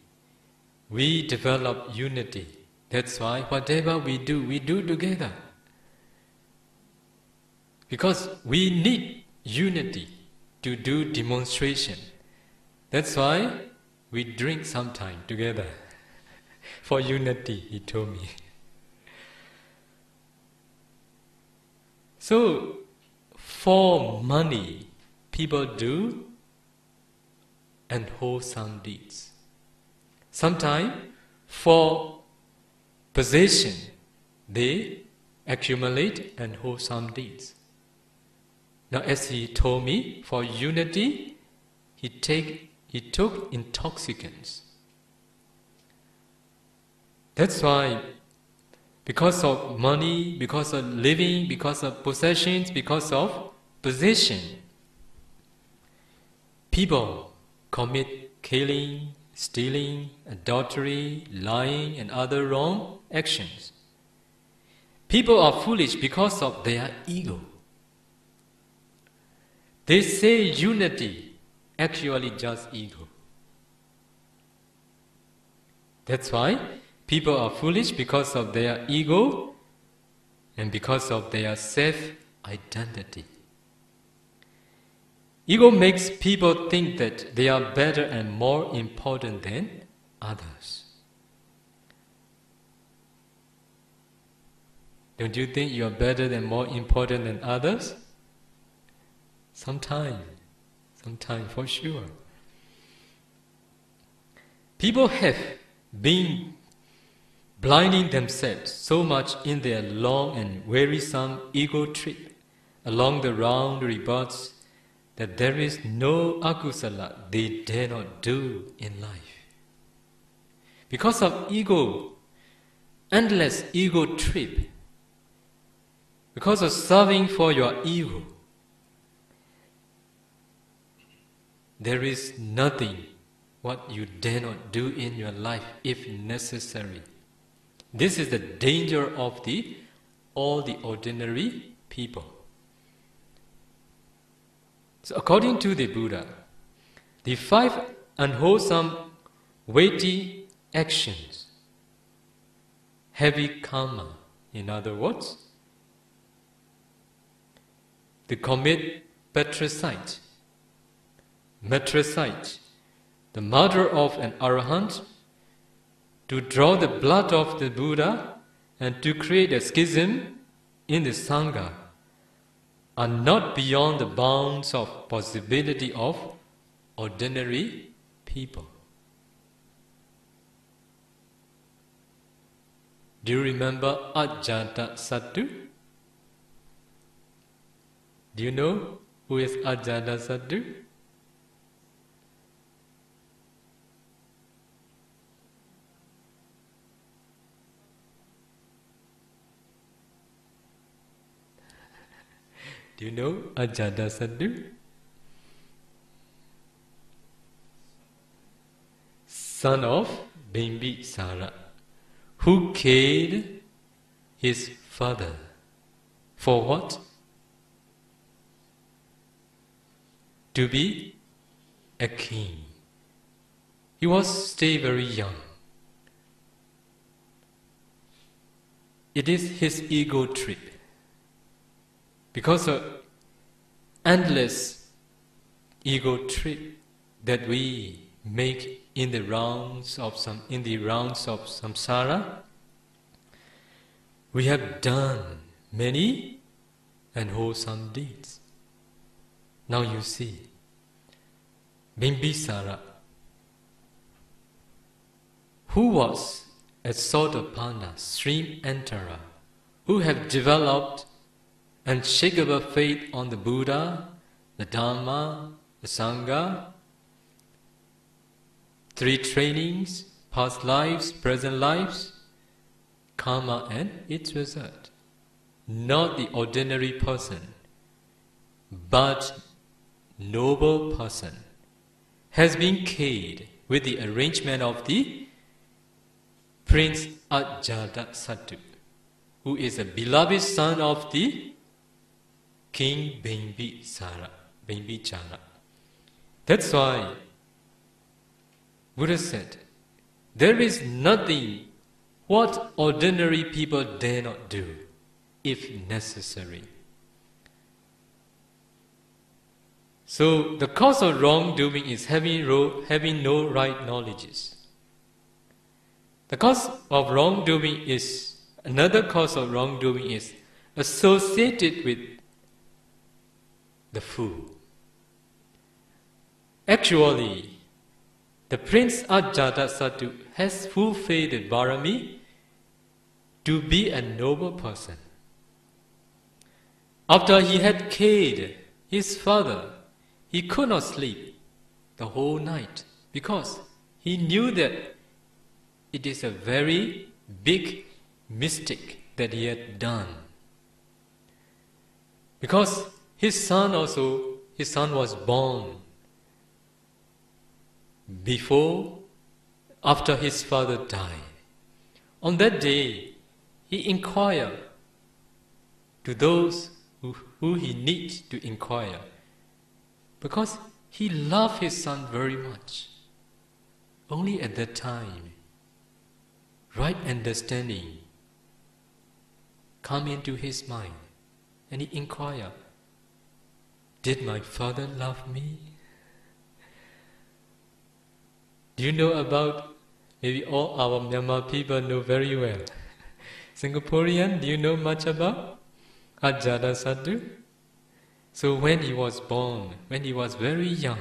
We develop unity. That's why whatever we do, we do together. Because we need unity to do demonstration. That's why we drink sometime together. For unity, he told me. So, for money, people do and wholesome deeds. Sometimes, for possession, they accumulate and wholesome deeds. Now, as he told me, for unity, he take he took intoxicants. That's why, because of money, because of living, because of possessions, because of position, people commit killing, stealing, adultery, lying, and other wrong actions. People are foolish because of their ego. They say unity, actually just ego. That's why people are foolish because of their ego and because of their self identity. Ego makes people think that they are better and more important than others. Don't you think you are better and more important than others? Sometime, sometime for sure. People have been blinding themselves so much in their long and wearisome ego trip along the round rebutts that there is no akusala they dare not do in life. Because of ego, endless ego trip, because of serving for your ego, there is nothing what you dare not do in your life if necessary. This is the danger of the all the ordinary people. So according to the Buddha, the five unwholesome, weighty actions, heavy karma, in other words, the commit patricide, matricide, the murder of an arahant, to draw the blood of the Buddha and to create a schism in the Sangha are not beyond the bounds of possibility of ordinary people. Do you remember Ajatasattu? Do you know who is Ajatasattu? Do you know Ajatasattu? Son of Bimbisara, who killed his father. For what? To be a king. He was still very young. It is his ego trip because of endless ego trip that we make in the rounds of some in the rounds of samsara, we have done many and wholesome deeds. Now you see, Bimbisara, who was a Sotapanna, stream enterer, who have developed unshakable faith on the Buddha, the Dharma, the Sangha, three trainings, past lives, present lives, karma and its result. Not the ordinary person, but noble person has been killed with the arrangement of the Prince Ajatasattu, who is a beloved son of the King Bimbisara, Bimbi Chara. That's why Buddha said, there is nothing what ordinary people dare not do if necessary. So the cause of wrongdoing is having, having no right knowledges. The cause of wrongdoing is another cause of wrongdoing is associated with the fool. Actually, the prince Ajatasattu has fulfilled the Parami to be a noble person. After he had killed his father, he could not sleep the whole night because he knew that it is a very big mistake that he had done. Because his son also, his son was born before, after his father died. On that day, he inquired to those who, who he needs to inquire because he loved his son very much. Only at that time, right understanding come into his mind and he inquired, Did my father love me? Do you know about, maybe all our Myanmar people know very well. Singaporean, do you know much about Ajatasattu? So when he was born, when he was very young,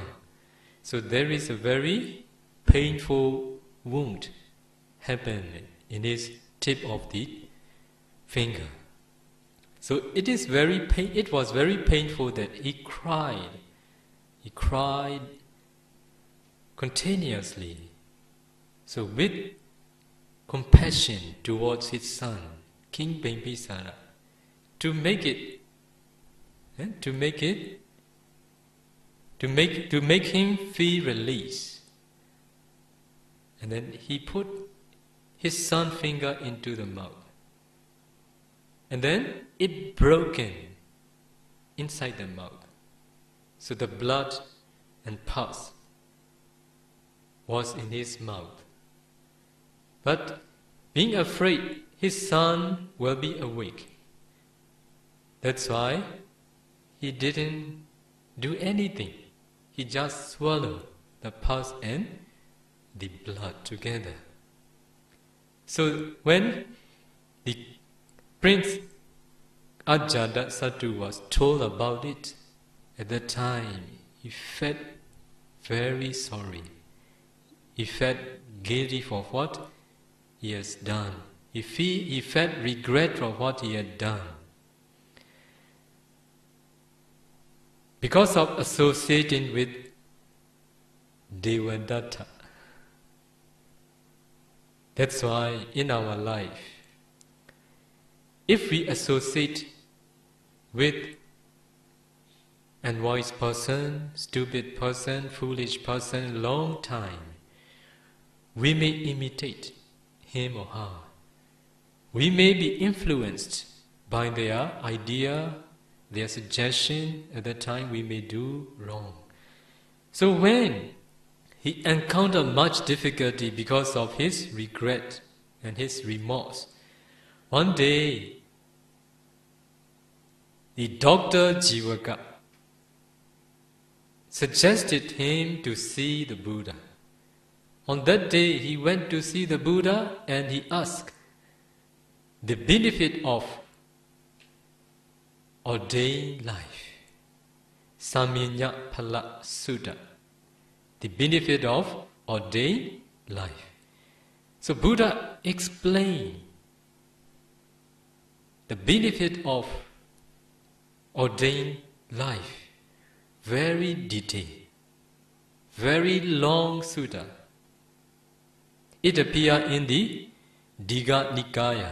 so there is a very painful wound happened in his tip of the finger. So it is very pain, it was very painful that he cried. He cried continuously. So with compassion towards his son, King Bimbisara, to make it, eh, to make it, to make, to make him feel release. And then he put his son finger into the mouth. And then it broken inside the mouth. So the blood and pus was in his mouth. But being afraid his son will be awake. That's why he didn't do anything. He just swallowed the pus and the blood together. So when the prince Ajatasattu was told about it, at that time he felt very sorry. He felt guilty for what he has done. He, feel, he felt regret for what he had done. Because of associating with Devadatta. That's why in our life, if we associate with unwise person, stupid person, foolish person long time, we may imitate him or her. We may be influenced by their idea, their suggestion. At that time, we may do wrong. So when he encountered much difficulty because of his regret and his remorse, one day the doctor Jivaka suggested him to see the Buddha. On that day, he went to see the Buddha and he asked the benefit of ordained life. Saminya Phala Sutta. The benefit of ordained life. So Buddha explained the benefit of ordained life, very detailed, very long sutta. It appears in the Digha Nikaya.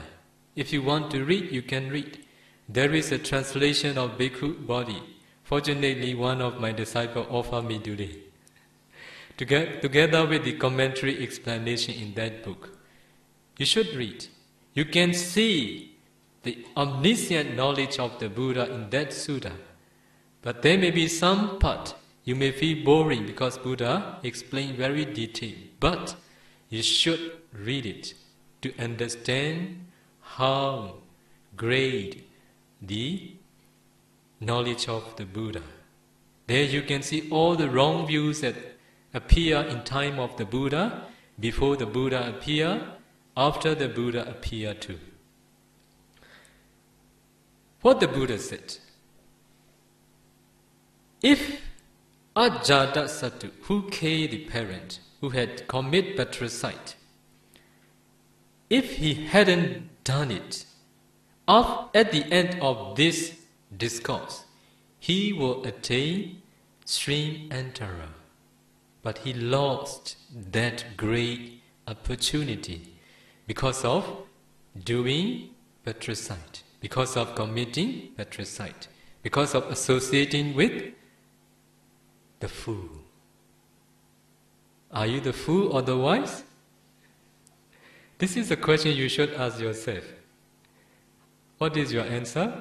If you want to read, you can read. There is a translation of Bhikkhu Bodhi. Fortunately, one of my disciples offered me today. Together with the commentary explanation in that book. You should read. You can see the omniscient knowledge of the Buddha in that sutta. But there may be some part you may feel boring because Buddha explained very detailed. But you should read it to understand how great the knowledge of the Buddha. There you can see all the wrong views that appear in time of the Buddha, before the Buddha appear, after the Buddha appear too. What the Buddha said, if Ajatasattu, who killed the parent, who had committed patricide, if he hadn't done it, at the end of this discourse, he will attain stream enterer. But he lost that great opportunity because of doing patricide, because of committing patricide, because of associating with the fool. Are you the fool or the wise? This is a question you should ask yourself. What is your answer?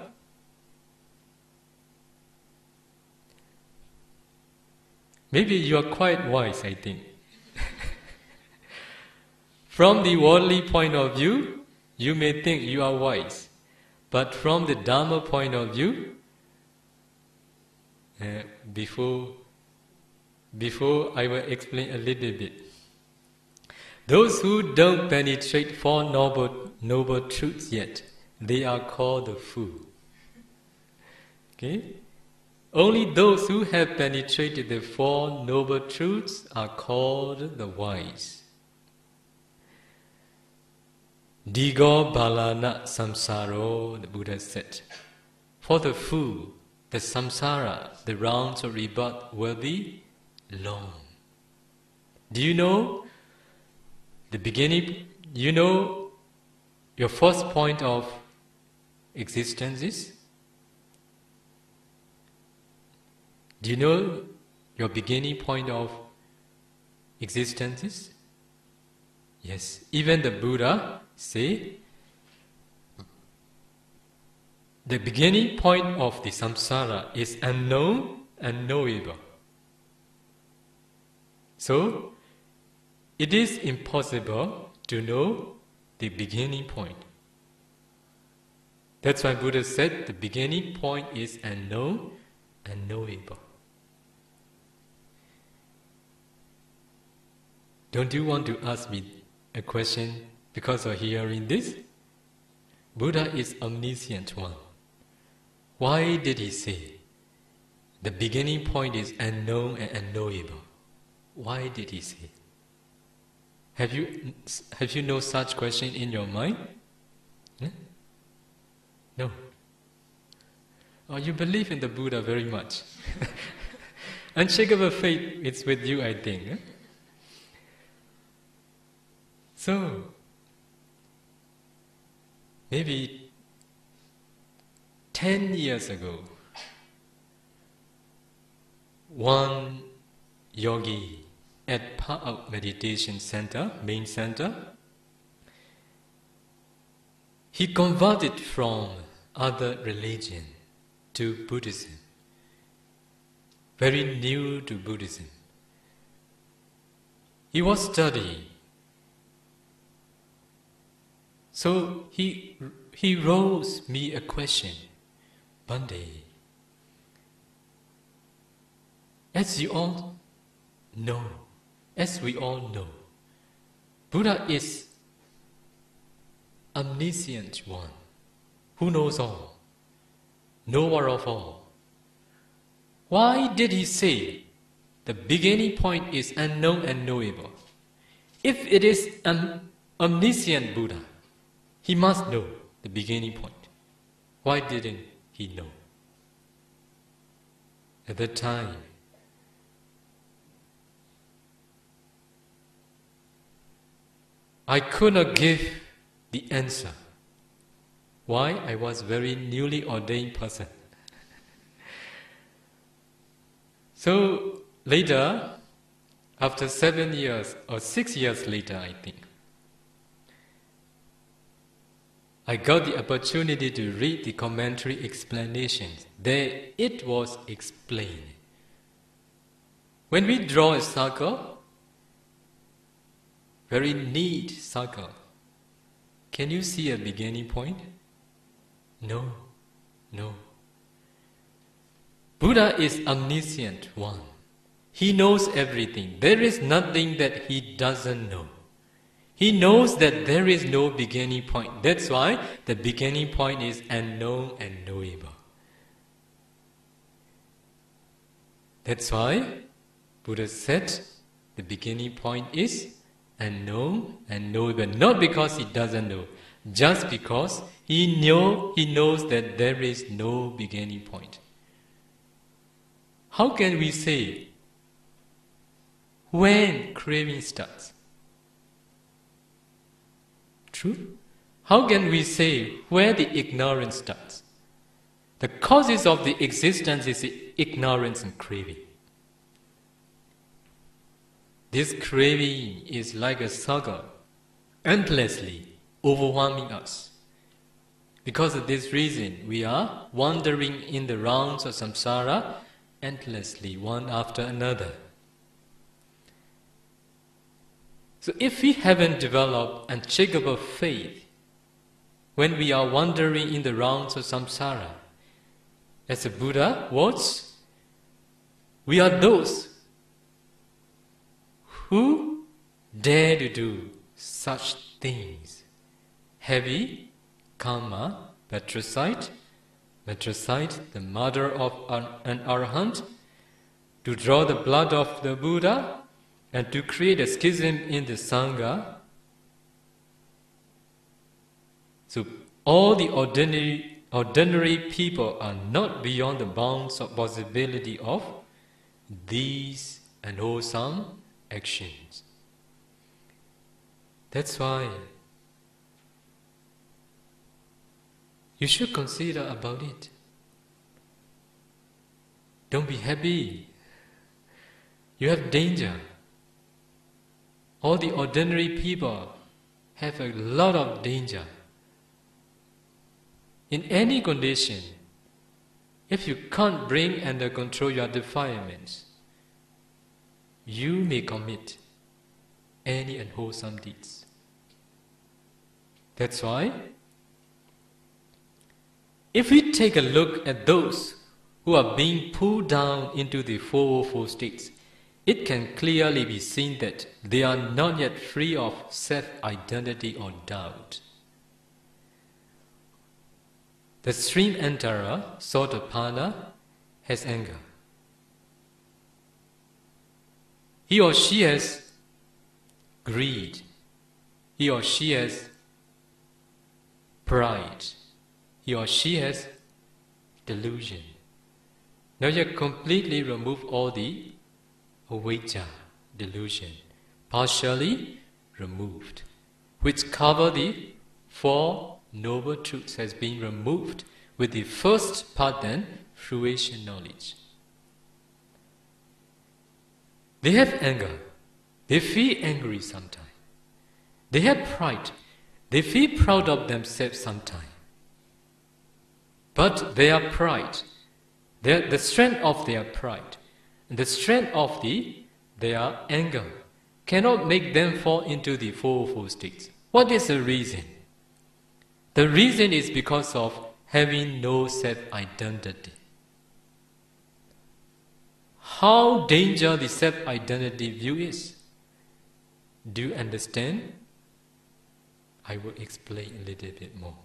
Maybe you are quite wise, I think. from the worldly point of view, you may think you are wise. But from the Dharma point of view, uh, before, before I will explain a little bit. Those who don't penetrate Four Noble, noble Truths yet, they are called the fool. Okay? Only those who have penetrated the Four Noble Truths are called the wise. Digho balana samsaro, the Buddha said. For the fool, the samsara, the rounds of rebirth will be long. Do you know the beginning? You know your first point of existence is? Do you know your beginning point of existence is? Yes, even the Buddha say the beginning point of the samsara is unknown and knowable. So, it is impossible to know the beginning point. That's why Buddha said the beginning point is unknown and knowable. Don't you want to ask me a question because of hearing this? Buddha is omniscient one. Why did he say the beginning point is unknown and unknowable? Why did he say? Have you have you no such question in your mind? Yeah? No. Oh, you believe in the Buddha very much. Unshakable faith is with you, I think. So, maybe 10 years ago, one yogi at Pa-Auk Meditation Center, main center, he converted from other religion to Buddhism. Very new to Buddhism. He was studying So he, he rose me a question one day. As you all know, as we all know, Buddha is omniscient one who knows all, knower of all. Why did he say the beginning point is unknown and knowable? If it is an omniscient Buddha, he must know the beginning point. Why didn't he know? At that time, I could not give the answer. Why? I was very newly ordained person. so later, after seven years or six years later, I think, I got the opportunity to read the commentary explanations. There it was explained. When we draw a circle, very neat circle, can you see a beginning point? No, no. Buddha is omniscient one. He knows everything. There is nothing that he doesn't know. He knows that there is no beginning point. That's why the beginning point is unknown and knowable. That's why Buddha said the beginning point is unknown and knowable. Not because he doesn't know, just because he know he knows that there is no beginning point. How can we say when craving starts? True? How can we say where the ignorance starts? The causes of the existence is ignorance and craving. This craving is like a saga, endlessly overwhelming us. Because of this reason, we are wandering in the rounds of samsara endlessly, one after another. So, if we haven't developed unshakable faith when we are wandering in the rounds of samsara, as the Buddha was, we are those who dare to do such things. Heavy, karma, patricide, matricide, the mother of an arahant, to draw the blood of the Buddha and to create a schism in the Sangha. So all the ordinary, ordinary people are not beyond the bounds of possibility of these unwholesome actions. That's why You should consider about it. Don't be happy. You have danger. All the ordinary people have a lot of danger. In any condition, if you can't bring under control your defilements, you may commit any unwholesome deeds. That's why if we take a look at those who are being pulled down into the 404 states, it can clearly be seen that they are not yet free of self identity or doubt. The stream enterer, Sotapanna, has anger. He or she has greed. He or she has pride he or she has delusion. Now you completely remove all the avijja, delusion, partially removed, which cover the four noble truths has been removed with the first part then, fruition knowledge. They have anger. They feel angry sometimes. They have pride. They feel proud of themselves sometimes. But their pride, their, the strength of their pride, the strength of the, their anger cannot make them fall into the fourfold states. What is the reason? The reason is because of having no self identity. How dangerous the self identity view is. Do you understand? I will explain a little bit more.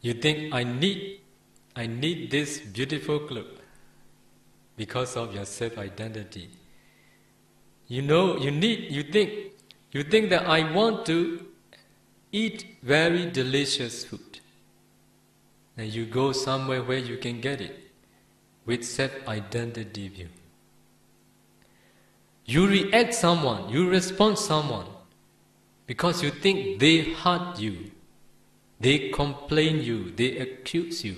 You think I need I need this beautiful cloak because of your self-identity. You know, you need you think you think that I want to eat very delicious food. and you go somewhere where you can get it with self-identity view. You react someone, you respond someone because you think they hurt you, they complain you, they accuse you.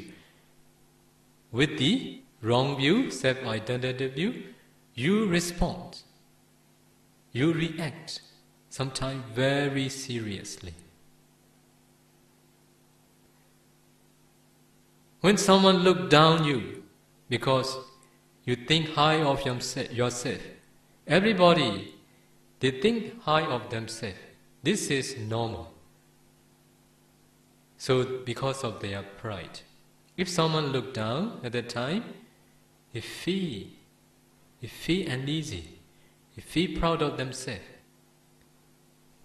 With the wrong view, self-identity view, you respond. You react, sometimes very seriously. When someone look down you because you think high of yourself, everybody they think high of themselves. This is normal. So because of their pride, if someone look down at that time, they feel, they feel uneasy, they feel proud of themselves.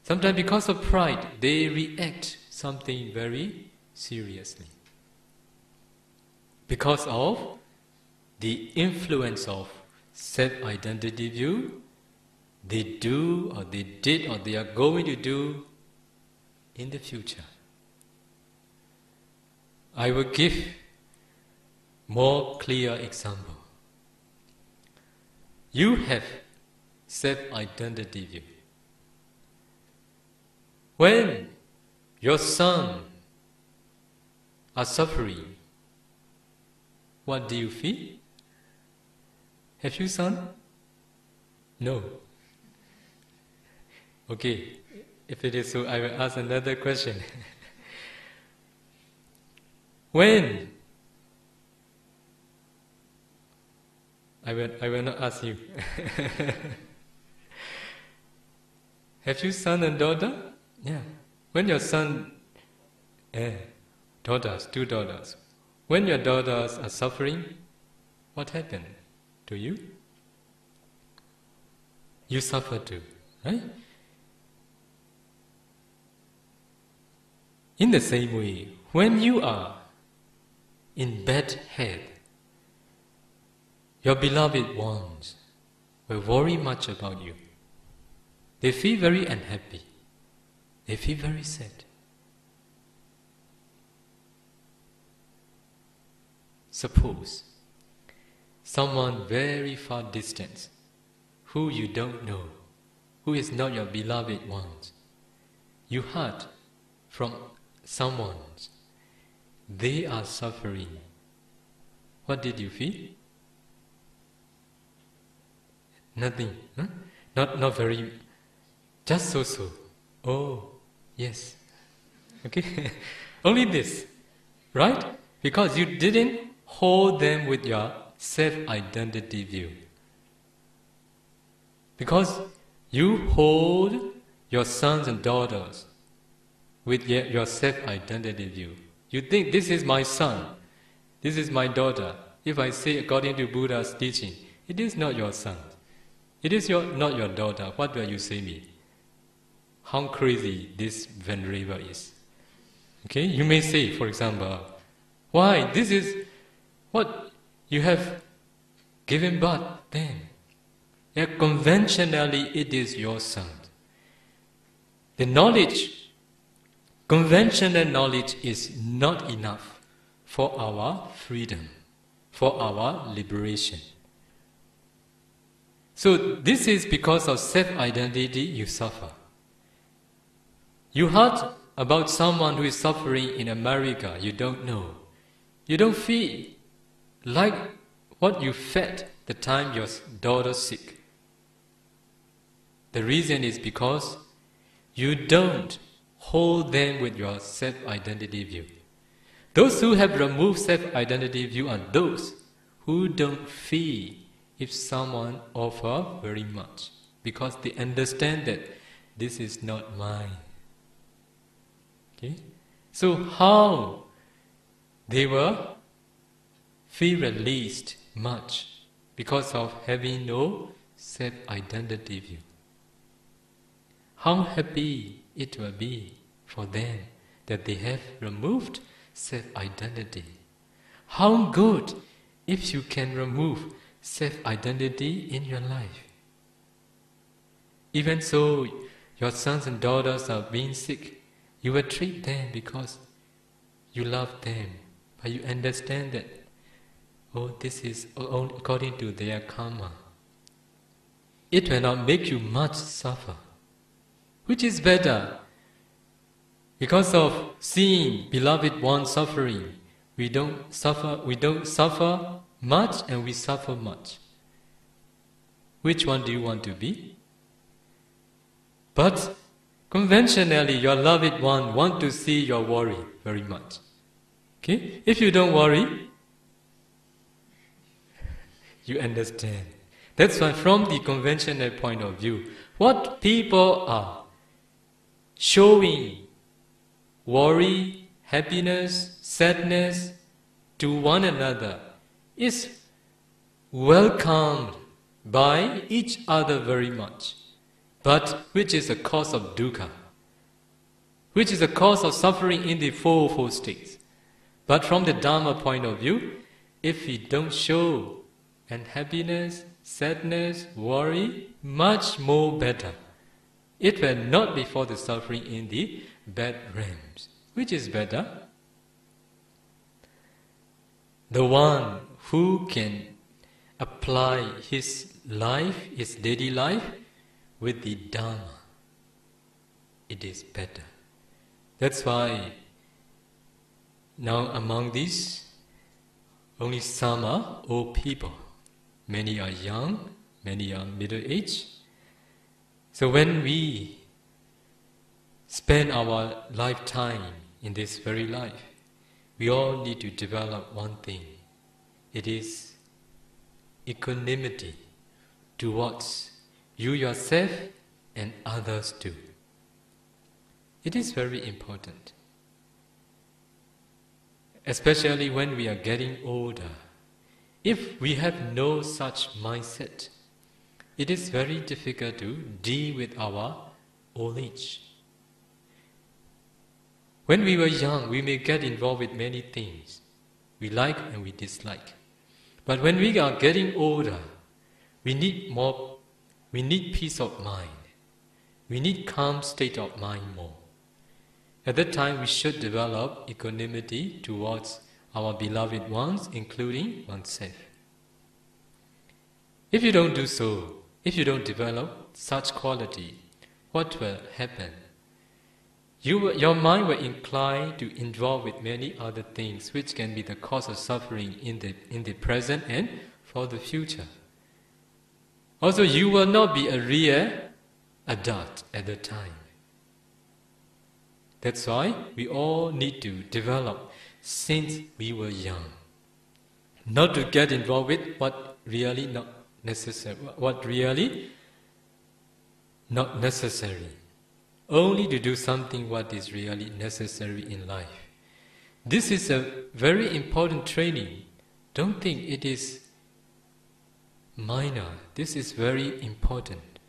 Sometimes because of pride, they react something very seriously because of the influence of self-identity view, they do or they did or they are going to do in the future. I will give more clear example. You have self-identity view. When your son are suffering what do you feel? Have you son? No. Okay, if it is so, I will ask another question. when? I will, I will not ask you. Have you son and daughter? Yeah. When your son, eh, daughters, two daughters, when your daughters are suffering, what happened to you? You suffer too, right? In the same way, when you are in bad health, your beloved ones will worry much about you. They feel very unhappy. They feel very sad. Suppose someone very far distant, who you don't know, who is not your beloved ones, you heard from someone, they are suffering. What did you feel? Nothing. Not not very just so so. Oh yes. Okay? Only this. Right? Because you didn't hold them with your self-identity view. Because you hold your sons and daughters with your self-identity view. You think this is my son, this is my daughter. If I say according to Buddha's teaching, it is not your son. It is your, not your daughter. What will you say me? How crazy this venerable is. Okay, you may say, for example, why this is what you have given birth then. Yet conventionally it is your son. The knowledge, conventional knowledge is not enough for our freedom, for our liberation. So this is because of self-identity you suffer. You heard about someone who is suffering in America, you don't know. You don't feel like what you fed the time your daughter sick. The reason is because you don't hold them with your self-identity view. Those who have removed self-identity view are those who don't feel if someone offer very much because they understand that this is not mine. Okay? So how they were feel released much because of having no self-identity view. How happy it will be for them that they have removed self-identity. How good if you can remove self-identity in your life. Even so, your sons and daughters are being sick, you will treat them because you love them but you understand that, oh, this is according to their karma. It will not make you much suffer. Which is better? Because of seeing beloved one suffering, we don't suffer, we don't suffer much and we suffer much. Which one do you want to be? But conventionally, your loved one want to see your worry very much. Okay? If you don't worry, you understand. That's why from the conventional point of view, what people are showing worry, happiness, sadness to one another is welcomed by each other very much, but which is a cause of dukkha, which is a cause of suffering in the four states. But from the Dharma point of view, if we don't show unhappiness, sadness, worry, much more better. It will not be for the suffering in the bad realms. Which is better? The one who can apply his life, his daily life, with the Dharma. It is better. That's why now among these, only some are old people. Many are young, many are middle aged. So when we spend our lifetime in this very life, we all need to develop one thing. It is equanimity towards you yourself and others too. It is very important. Especially when we are getting older. If we have no such mindset, it is very difficult to deal with our old age. When we were young, we may get involved with many things we like and we dislike. But when we are getting older, we need more, we need peace of mind. We need calm state of mind more. At that time, we should develop equanimity towards our beloved ones, including oneself. If you don't do so, if you don't develop such quality, what will happen? You, your mind will incline to involve with many other things which can be the cause of suffering in the, in the present and for the future. Also, you will not be a real adult at the time. That's why we all need to develop since we were young. Not to get involved with what really not necessary, what really not necessary. Only to do something what is really necessary in life. This is a very important training. Don't think it is minor. This is very important.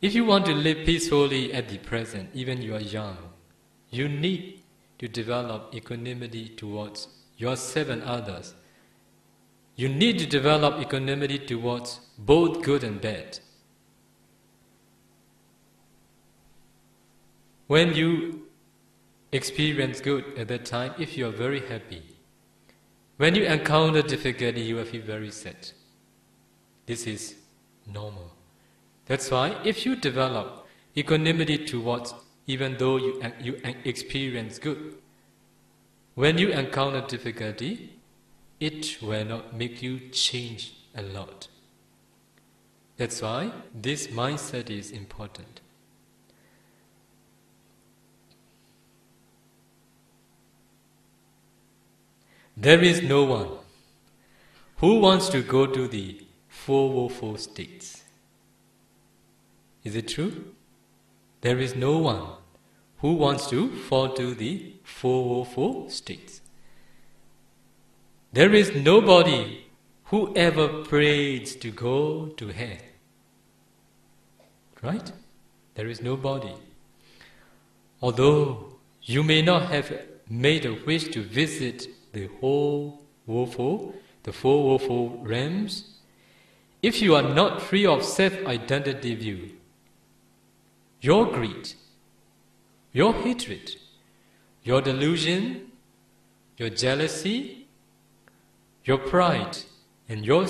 If you want to live peacefully at the present, even you are young, you need to develop equanimity towards yourself and others. You need to develop equanimity towards both good and bad. When you experience good at that time, if you are very happy, when you encounter difficulty, you will feel very sad. This is normal. That's why if you develop equanimity towards, even though you, uh, you uh, experience good, when you encounter difficulty, it will not make you change a lot. That's why this mindset is important. There is no one who wants to go to the 404 states. Is it true? There is no one who wants to fall to the 404 states. There is nobody who ever prays to go to hell. Right? There is nobody. Although you may not have made a wish to visit the whole woeful, the four woeful realms, if you are not free of self-identity view, your greed, your hatred, your delusion, your jealousy, your pride, and your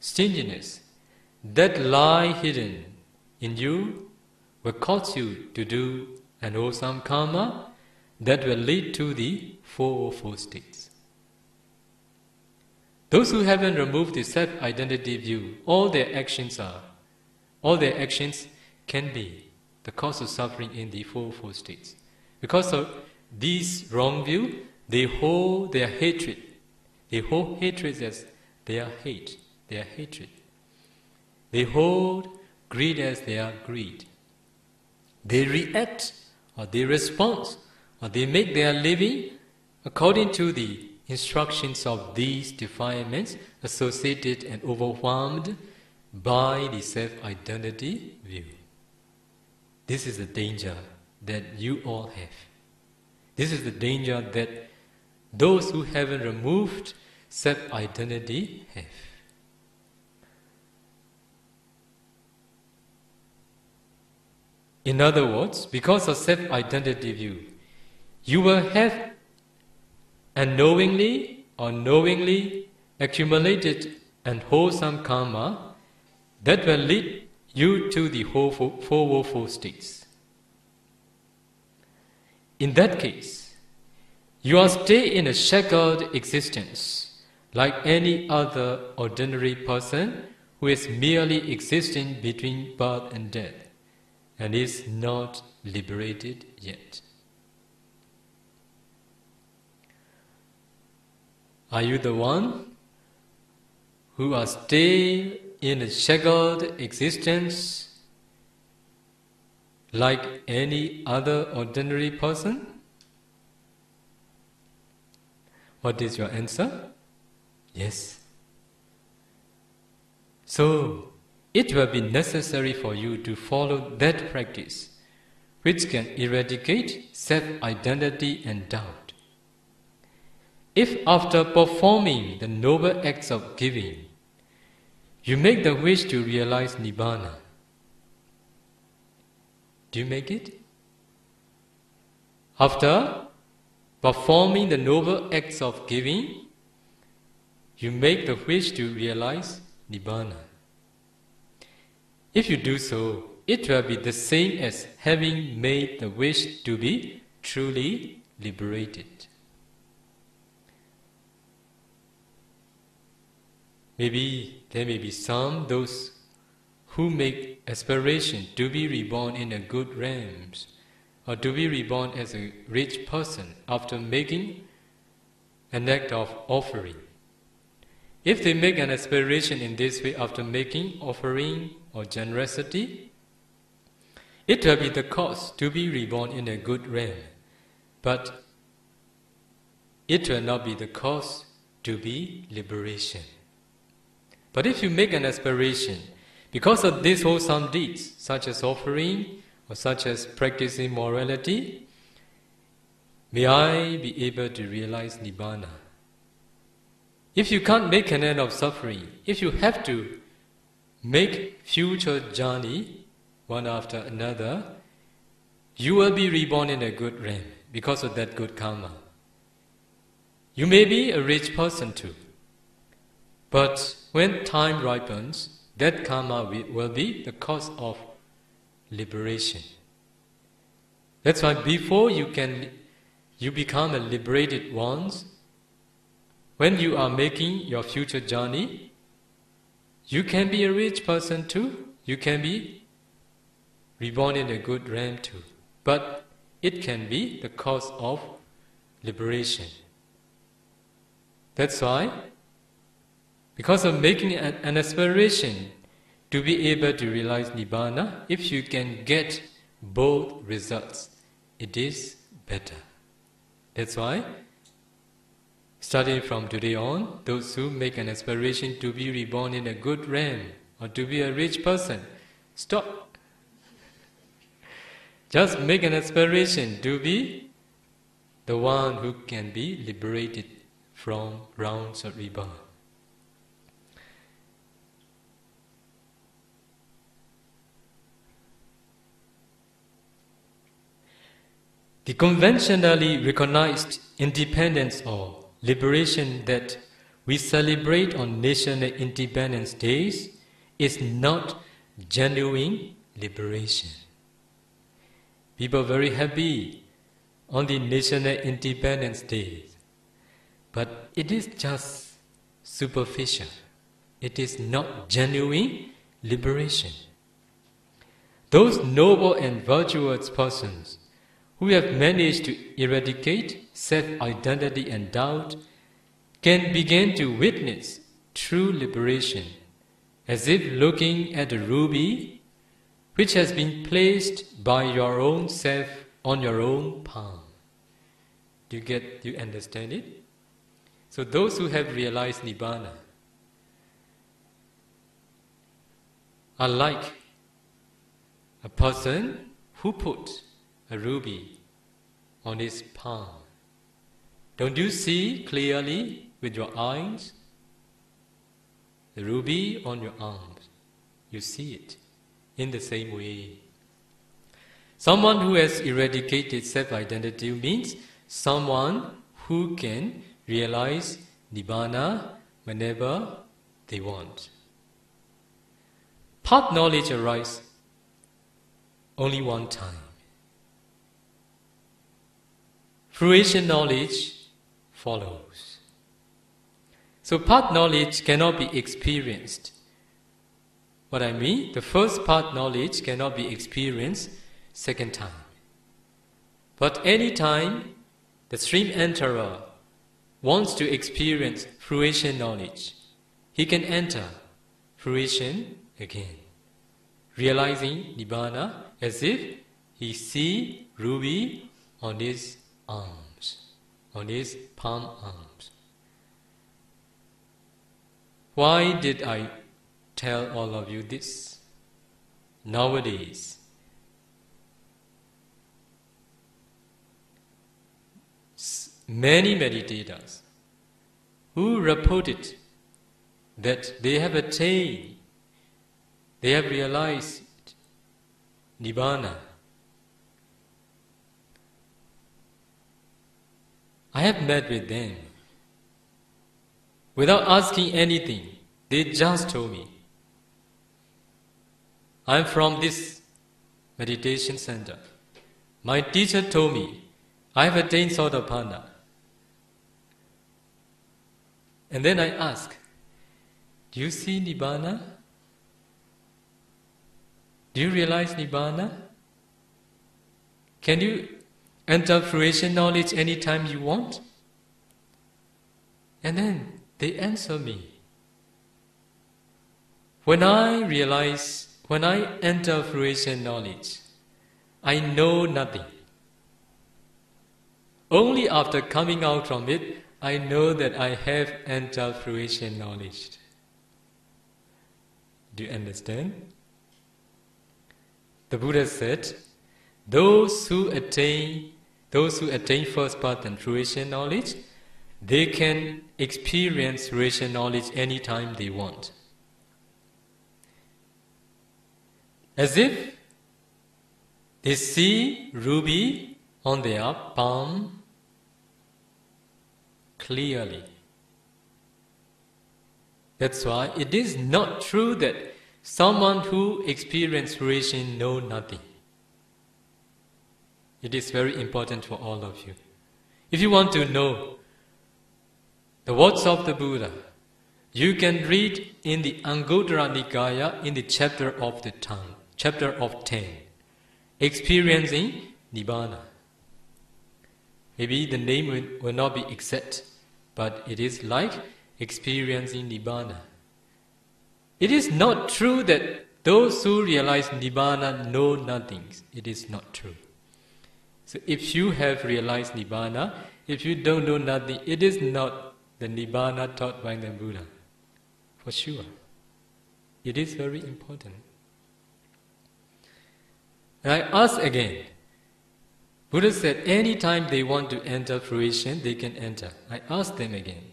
stinginess that lie hidden in you will cause you to do an awesome karma that will lead to the four four states. Those who haven't removed the self-identity view, all their actions are, all their actions can be the cause of suffering in the four four states. Because of this wrong view, they hold their hatred. They hold hatred as their hate, their hatred. They hold greed as their greed. They react or they respond or they make their living according to the instructions of these defilements associated and overwhelmed by the self identity view. This is the danger that you all have. This is the danger that those who haven't removed self identity have. In other words, because of self identity view, you will have unknowingly or knowingly accumulated and wholesome karma that will lead you to the four woeful states. In that case, you are stay in a shackled existence like any other ordinary person who is merely existing between birth and death and is not liberated yet. Are you the one who are still in a shackled existence like any other ordinary person? What is your answer? Yes. So, it will be necessary for you to follow that practice, which can eradicate self identity and doubt. If after performing the noble acts of giving, you make the wish to realize Nibbana, do you make it? After performing the noble acts of giving, you make the wish to realize Nibbana. If you do so, it will be the same as having made the wish to be truly liberated. Maybe there may be some those who make aspiration to be reborn in a good realms or to be reborn as a rich person after making an act of offering. If they make an aspiration in this way after making offering or generosity, it will be the cause to be reborn in a good realm, but it will not be the cause to be liberation. But if you make an aspiration, because of these wholesome deeds, such as offering or such as practicing morality, may I be able to realize Nibbana. If you can't make an end of suffering, if you have to make future journey one after another, you will be reborn in a good realm because of that good karma. You may be a rich person too. But when time ripens, that karma will be the cause of liberation. That's why before you can you become a liberated ones, when you are making your future journey, you can be a rich person too. You can be reborn in a good realm too. But it can be the cause of liberation. That's why, because of making an, aspiration to be able to realize Nibbana, if you can get both results, it is better. That's why Starting from today on, those who make an aspiration to be reborn in a good realm or to be a rich person, stop. Just make an aspiration to be the one who can be liberated from rounds of rebirth. The conventionally recognized independence or liberation that we celebrate on National Independence Days is not genuine liberation. People are very happy on the National Independence Day, but it is just superficial. It is not genuine liberation. Those noble and virtuous persons who have managed to eradicate self identity and doubt can begin to witness true liberation as if looking at a ruby which has been placed by your own self on your own palm. Do you get do you understand it? So those who have realized Nibbana are like a person who put a ruby on his palm. Don't you see clearly with your eyes? The ruby on your arms. You see it in the same way. Someone who has eradicated self identity means someone who can realize Nibbana whenever they want. Path knowledge arises only one time. Fruition knowledge follows. So path knowledge cannot be experienced. What I mean, the first path knowledge cannot be experienced second time. But any time the stream enterer wants to experience fruition knowledge, he can enter fruition again, realizing Nibbana as if he see ruby on his arms, on his palm arms. Why did I tell all of you this? Nowadays, many meditators who reported that they have attained, they have realized Nibbana I have met with them. Without asking anything, they just told me, I'm from this meditation center. My teacher told me, I have attained Sotapanna. And then I ask, Do you see Nibbana? Do you realize Nibbana? Can you enter fruition knowledge anytime you want? And then they answer me. When I realize, when I enter fruition knowledge, I know nothing. Only after coming out from it, I know that I have entered fruition knowledge. Do you understand? The Buddha said, those who attain those who attain first path and fruition knowledge, they can experience fruition knowledge anytime they want. As if they see ruby on their palm clearly. That's why it is not true that someone who experiences fruition know nothing. It is very important for all of you. If you want to know the words of the Buddha, you can read in the Anguttara Nikaya in the chapter of the tongue, chapter of 10, experiencing Nibbana. Maybe the name will, will not be exact, but it is like experiencing Nibbana. It is not true that those who realize Nibbana know nothing. It is not true. So if you have realized Nibbana, if you don't know nothing, it is not the Nibbana taught by the Buddha. For sure. It is very important. And I ask again. Buddha said anytime they want to enter fruition, they can enter. I ask them again.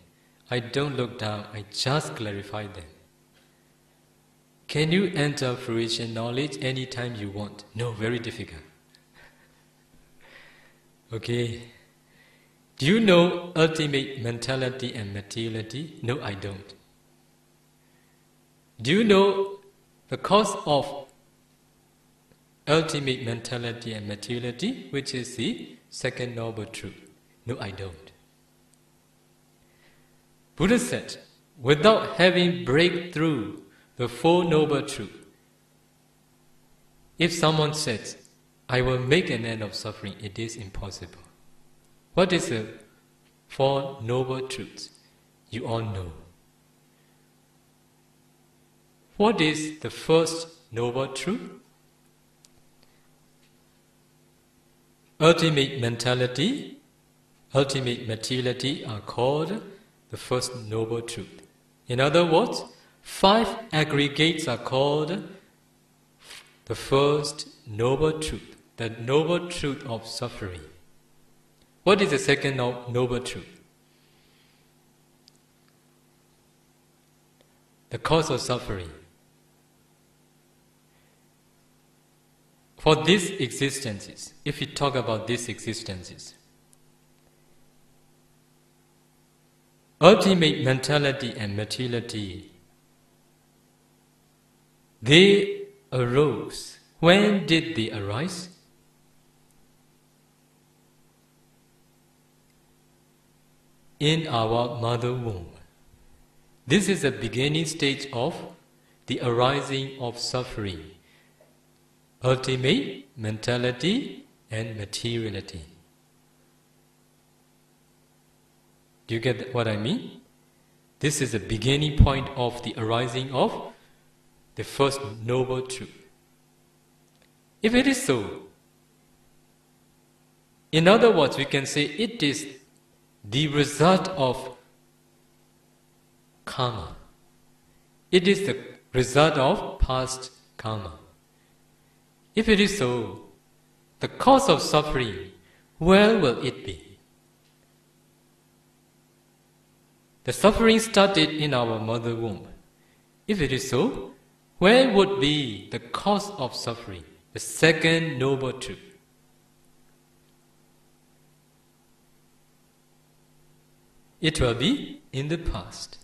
I don't look down, I just clarify them. Can you enter fruition knowledge anytime you want? No, very difficult. Okay. Do you know ultimate mentality and materiality? No, I don't. Do you know the cause of ultimate mentality and materiality, which is the second noble truth? No, I don't. Buddha said, without having breakthrough the Four Noble Truths, if someone says, I will make an end of suffering, it is impossible. What is the Four Noble Truths? You all know. What is the first Noble Truth? Ultimate mentality, ultimate materiality are called the first Noble Truth. In other words, five aggregates are called the first Noble Truth, the Noble Truth of suffering. What is the second Noble Truth? The cause of suffering. For these existences, if we talk about these existences, ultimate mentality and materiality, they arose. When did they arise? In our mother womb. This is the beginning stage of the arising of suffering ultimate mentality and materiality. Do you get what I mean? This is the beginning point of the arising of the first noble truth. If it is so, in other words, we can say it is the result of karma. It is the result of past karma. If it is so, the cause of suffering, where will it be? The suffering started in our mother womb. If it is so, where would be the cause of suffering? The second noble truth. It will be in the past.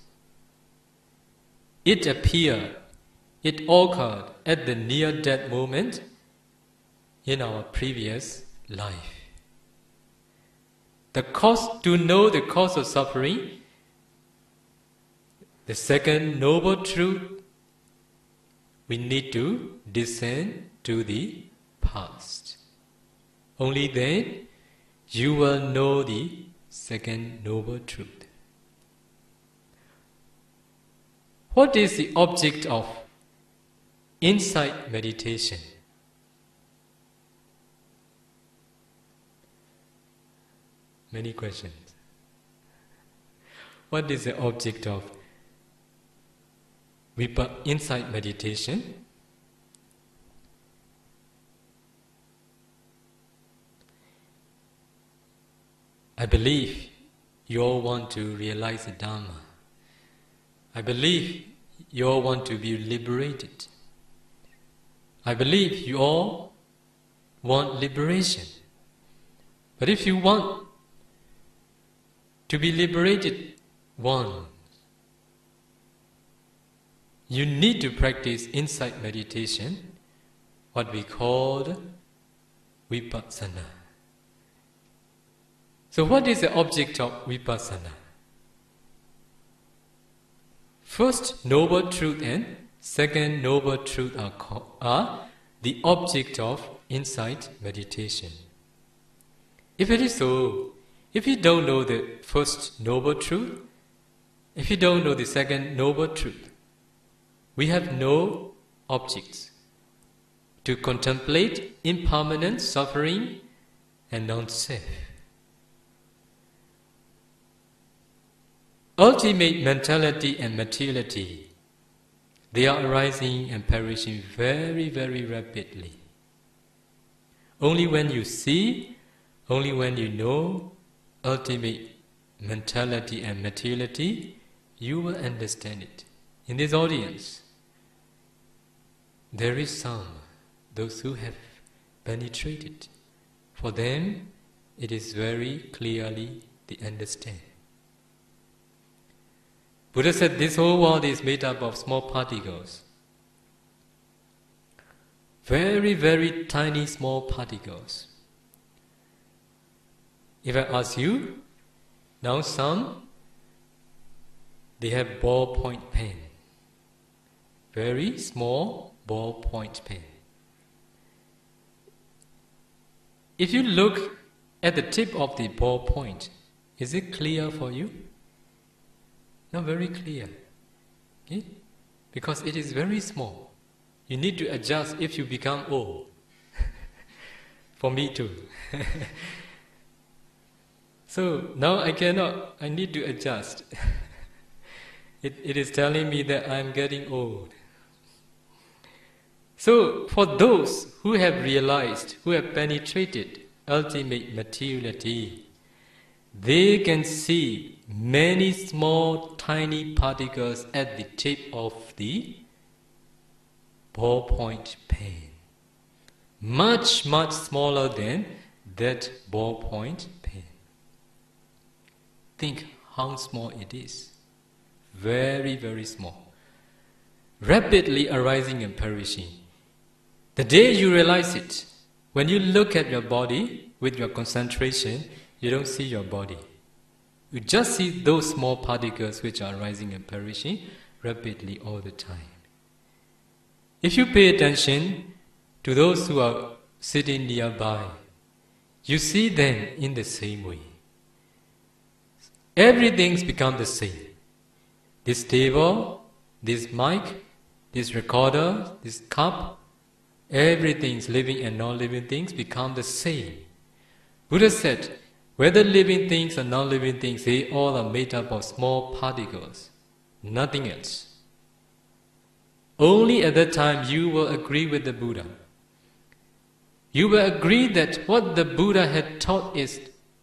It appeared, it occurred at the near death moment in our previous life. The cause, to know the cause of suffering, the second noble truth, we need to descend to the past. Only then you will know the second noble truth. What is the object of insight meditation? Many questions. What is the object of insight meditation? I believe you all want to realize the Dharma. I believe you all want to be liberated. I believe you all want liberation. But if you want to be liberated one. You need to practice insight meditation, what we call vipassana. So, what is the object of vipassana? First noble truth and second noble truth are, are the object of insight meditation. If it is so, if you don't know the first noble truth, if you don't know the second noble truth, we have no objects to contemplate impermanent suffering and non-self. Ultimate mentality and materiality, they are arising and perishing very, very rapidly. Only when you see, only when you know, ultimate mentality and materiality, you will understand it. In this audience, there is some, those who have penetrated. For them, it is very clearly they understand. Buddha said this whole world is made up of small particles. Very, very tiny small particles. If I ask you, now some, they have ballpoint pen. Very small ballpoint pen. If you look at the tip of the ballpoint, is it clear for you? Not very clear. Okay? Because it is very small. You need to adjust if you become old. for me too. so now I cannot, I need to adjust. it, it is telling me that I'm getting old. So, for those who have realized, who have penetrated ultimate materiality, they can see many small, tiny particles at the tip of the ballpoint pen. Much, much smaller than that ballpoint pen. Think how small it is. Very, very small. Rapidly arising and perishing. The day you realize it, when you look at your body with your concentration, you don't see your body. You just see those small particles which are rising and perishing rapidly all the time. If you pay attention to those who are sitting nearby, you see them in the same way. Everything's become the same. This table, this mic, this recorder, this cup, Everything's living and non-living things become the same. Buddha said, whether living things or non-living things, they all are made up of small particles, nothing else. Only at that time you will agree with the Buddha. You will agree that what the Buddha had taught is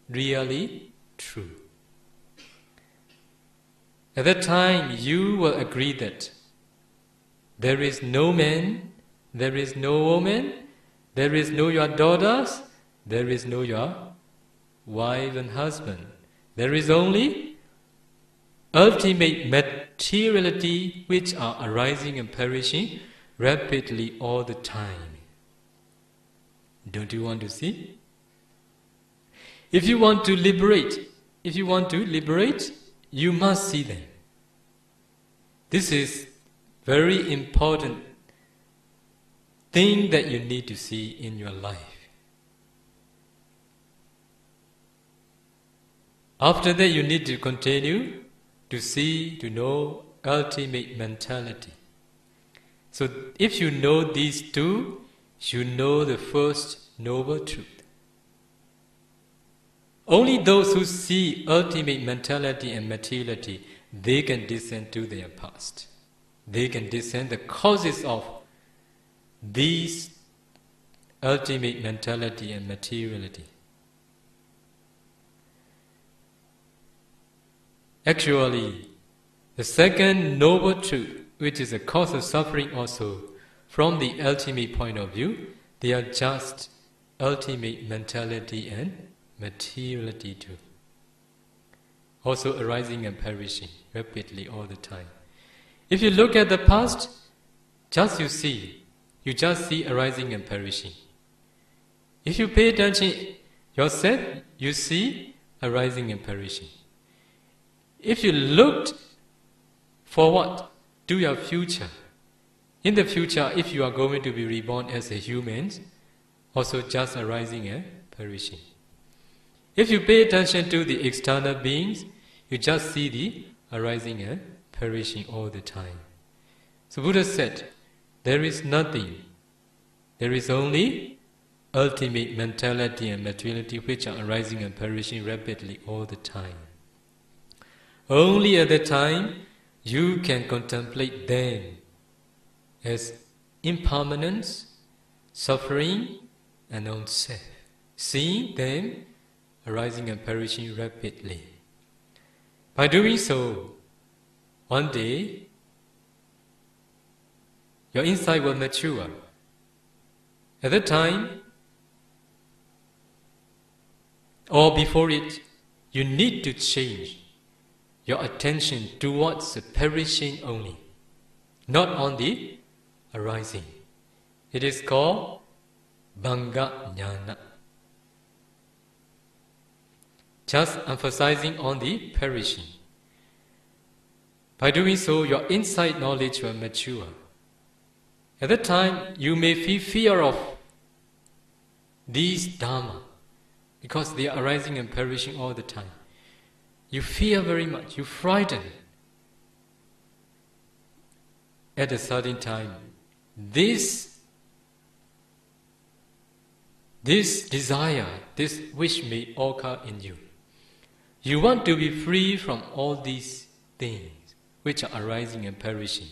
really true. At that time you will agree that there is no man there is no woman, there is no your daughters, there is no your wife and husband. There is only ultimate materiality which are arising and perishing rapidly all the time. Don't you want to see? If you want to liberate, if you want to liberate, you must see them. This is very important thing that you need to see in your life. After that, you need to continue to see, to know ultimate mentality. So, if you know these two, you know the first noble truth. Only those who see ultimate mentality and materiality, they can discern to their past. They can discern the causes of these ultimate mentality and materiality. Actually, the second noble truth, which is the cause of suffering also, from the ultimate point of view, they are just ultimate mentality and materiality too. Also arising and perishing rapidly all the time. If you look at the past, just you see you just see arising and perishing. If you pay attention yourself, you see arising and perishing. If you looked forward to your future, in the future, if you are going to be reborn as a human, also just arising and perishing. If you pay attention to the external beings, you just see the arising and perishing all the time. So Buddha said, there is nothing. There is only ultimate mentality and materiality which are arising and perishing rapidly all the time. Only at that time you can contemplate them as impermanence, suffering, and unself. Seeing them arising and perishing rapidly. By doing so, one day your insight will mature. At that time, or before it, you need to change your attention towards the perishing only, not on the arising. It is called Bhanga Jnana. Just emphasizing on the perishing. By doing so, your insight knowledge will mature. At that time, you may feel fear of these Dharma because they are arising and perishing all the time. You fear very much, you frighten. At a certain time, this this desire, this wish may occur in you. You want to be free from all these things which are arising and perishing.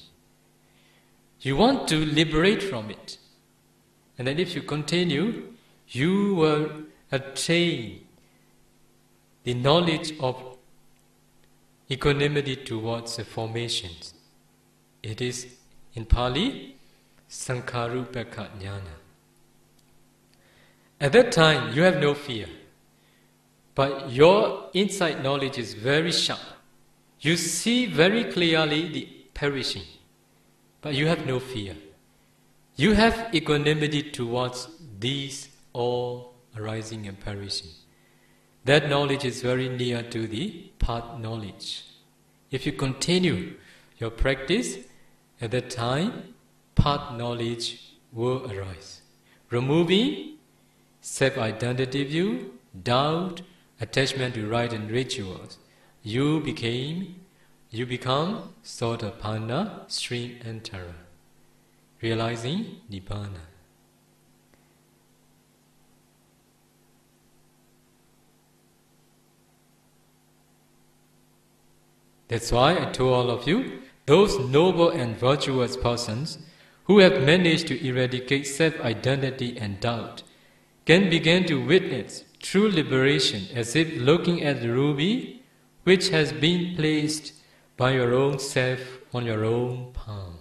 You want to liberate from it. And then if you continue, you will attain the knowledge of equanimity towards the formations. It is in Pali Sankharupekkha Jnana. At that time, you have no fear, but your insight knowledge is very sharp. You see very clearly the perishing, but you have no fear. You have equanimity towards these all arising and perishing. That knowledge is very near to the path knowledge. If you continue your practice, at that time, path knowledge will arise. Removing self identity view, doubt, attachment to rite and rituals, you became you become Sotapanna, stream enterer, realizing Nibbana. That's why I told all of you, those noble and virtuous persons who have managed to eradicate self identity and doubt can begin to witness true liberation as if looking at the ruby which has been placed by your own self on your own palm.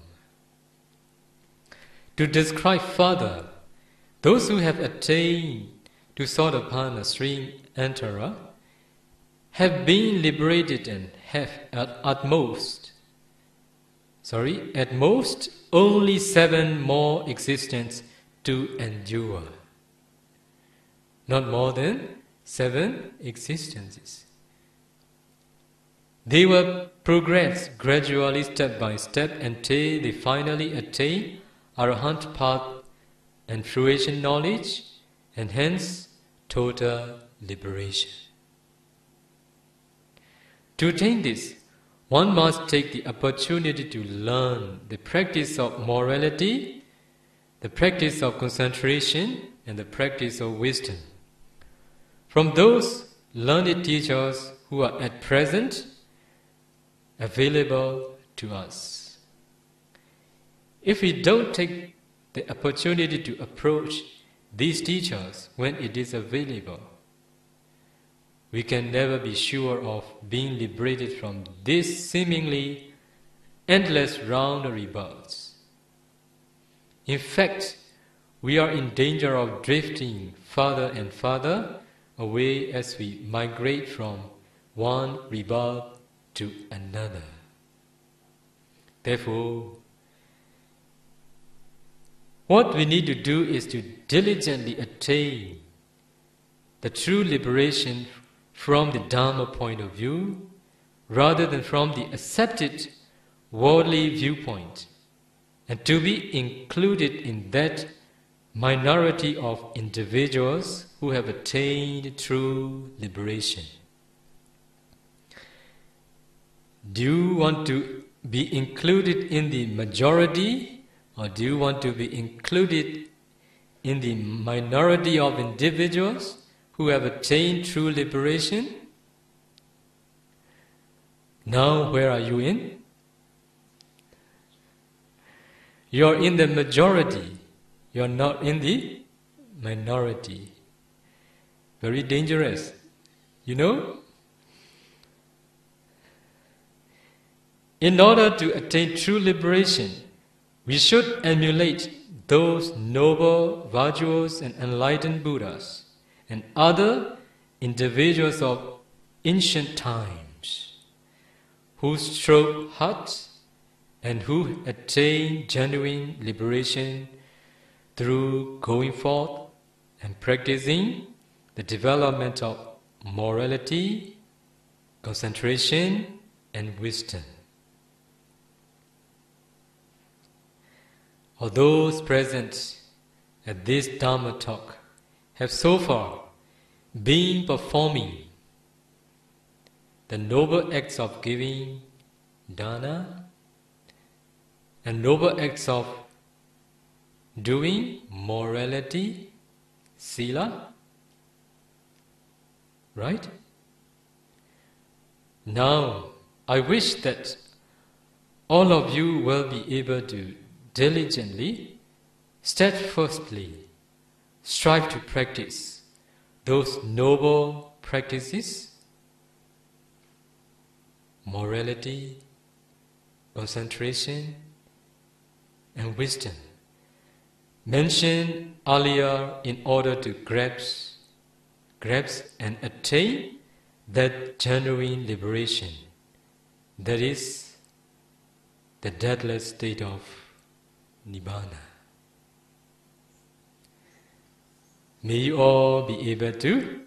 To describe further, those who have attained to Sotapanna stream enterer have been liberated and have at, at most, sorry, at most only seven more existences to endure. Not more than seven existences. They will progress gradually, step by step, until they finally attain Arahant path and fruition knowledge, and hence total liberation. To attain this, one must take the opportunity to learn the practice of morality, the practice of concentration, and the practice of wisdom. From those learned teachers who are at present available to us. If we don't take the opportunity to approach these teachers when it is available, we can never be sure of being liberated from this seemingly endless round of rebirths. In fact, we are in danger of drifting further and further away as we migrate from one rebirth to another. Therefore, what we need to do is to diligently attain the true liberation from the Dharma point of view rather than from the accepted worldly viewpoint, and to be included in that minority of individuals who have attained true liberation. Do you want to be included in the majority or do you want to be included in the minority of individuals who have attained true liberation. Now, where are you in? You're in the majority, you're not in the minority. Very dangerous. You know? In order to attain true liberation, we should emulate those noble, virtuous, and enlightened Buddhas and other individuals of ancient times, who strove hard and who attained genuine liberation through going forth and practicing the development of morality, concentration, and wisdom. All those present at this Dharma talk have so far been performing. The noble acts of giving dana. And noble acts of doing morality, sila, right? Now, I wish that all of you will be able to diligently, steadfastly strive to practice those noble practices, morality, concentration, and wisdom mentioned earlier in order to grasp, grasp and attain that genuine liberation, that is the deathless state of Nibbana. May you all be able to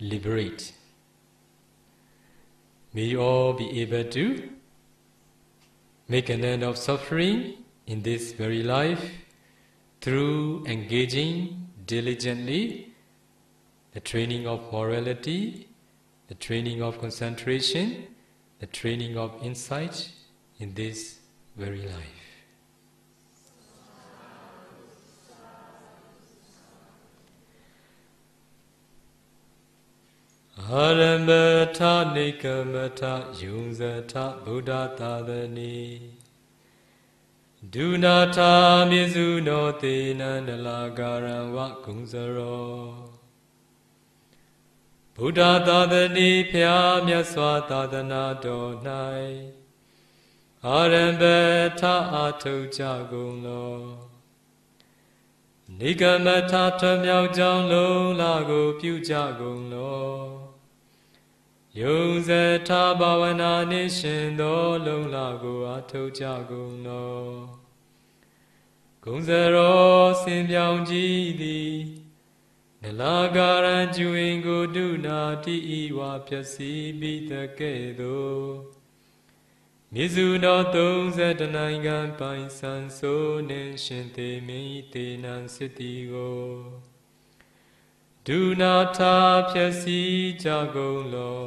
liberate. May you all be able to make an end of suffering in this very life through engaging diligently the training of morality, the training of concentration, the training of insight in this very life. Aramata nikamata yunzata buddha tadani ဒုနာထာမြေစုနောတေနန္ဒလာကာရံဝကုံစရောဗုဒ္ဓသာသနိဖျားမြတ်စွာသာသနာတော်၌အာရံဘထအာထုတ်ကြကုန်လောနိဂမထထမြောက်ကြောင်းလုံးလာကိုပြုကြကုန်လော ယုံစထာဘာဝနာနှင့်ရှင်သောလုံလာကိုအထုတ်ကြကုန်လောဂုံစရောစင်ပြောင်ကြည်သည်နလာကာရံကျွင်ကိုဒုနာတိဤဝါပျစီပိတကဲ့သို့မြေစုတော်30နိုင်ငံပိုင်ဆန်ဆိုးနှင့်ရှင်သေးမင်းတေနံစစ်တီကို ဒုနာထာဖြစီကြကုန်လော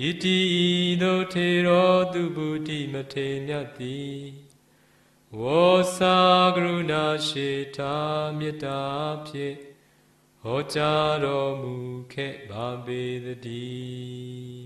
ယတိဤသို့ထေရောသူဗုဒ္ဓိမထေမြတ်သည်ဝေါစာကရုဏာရှိတာမေတ္တာဖြင့်ဟောကြားတော်မူခဲ့ပါပေတည်း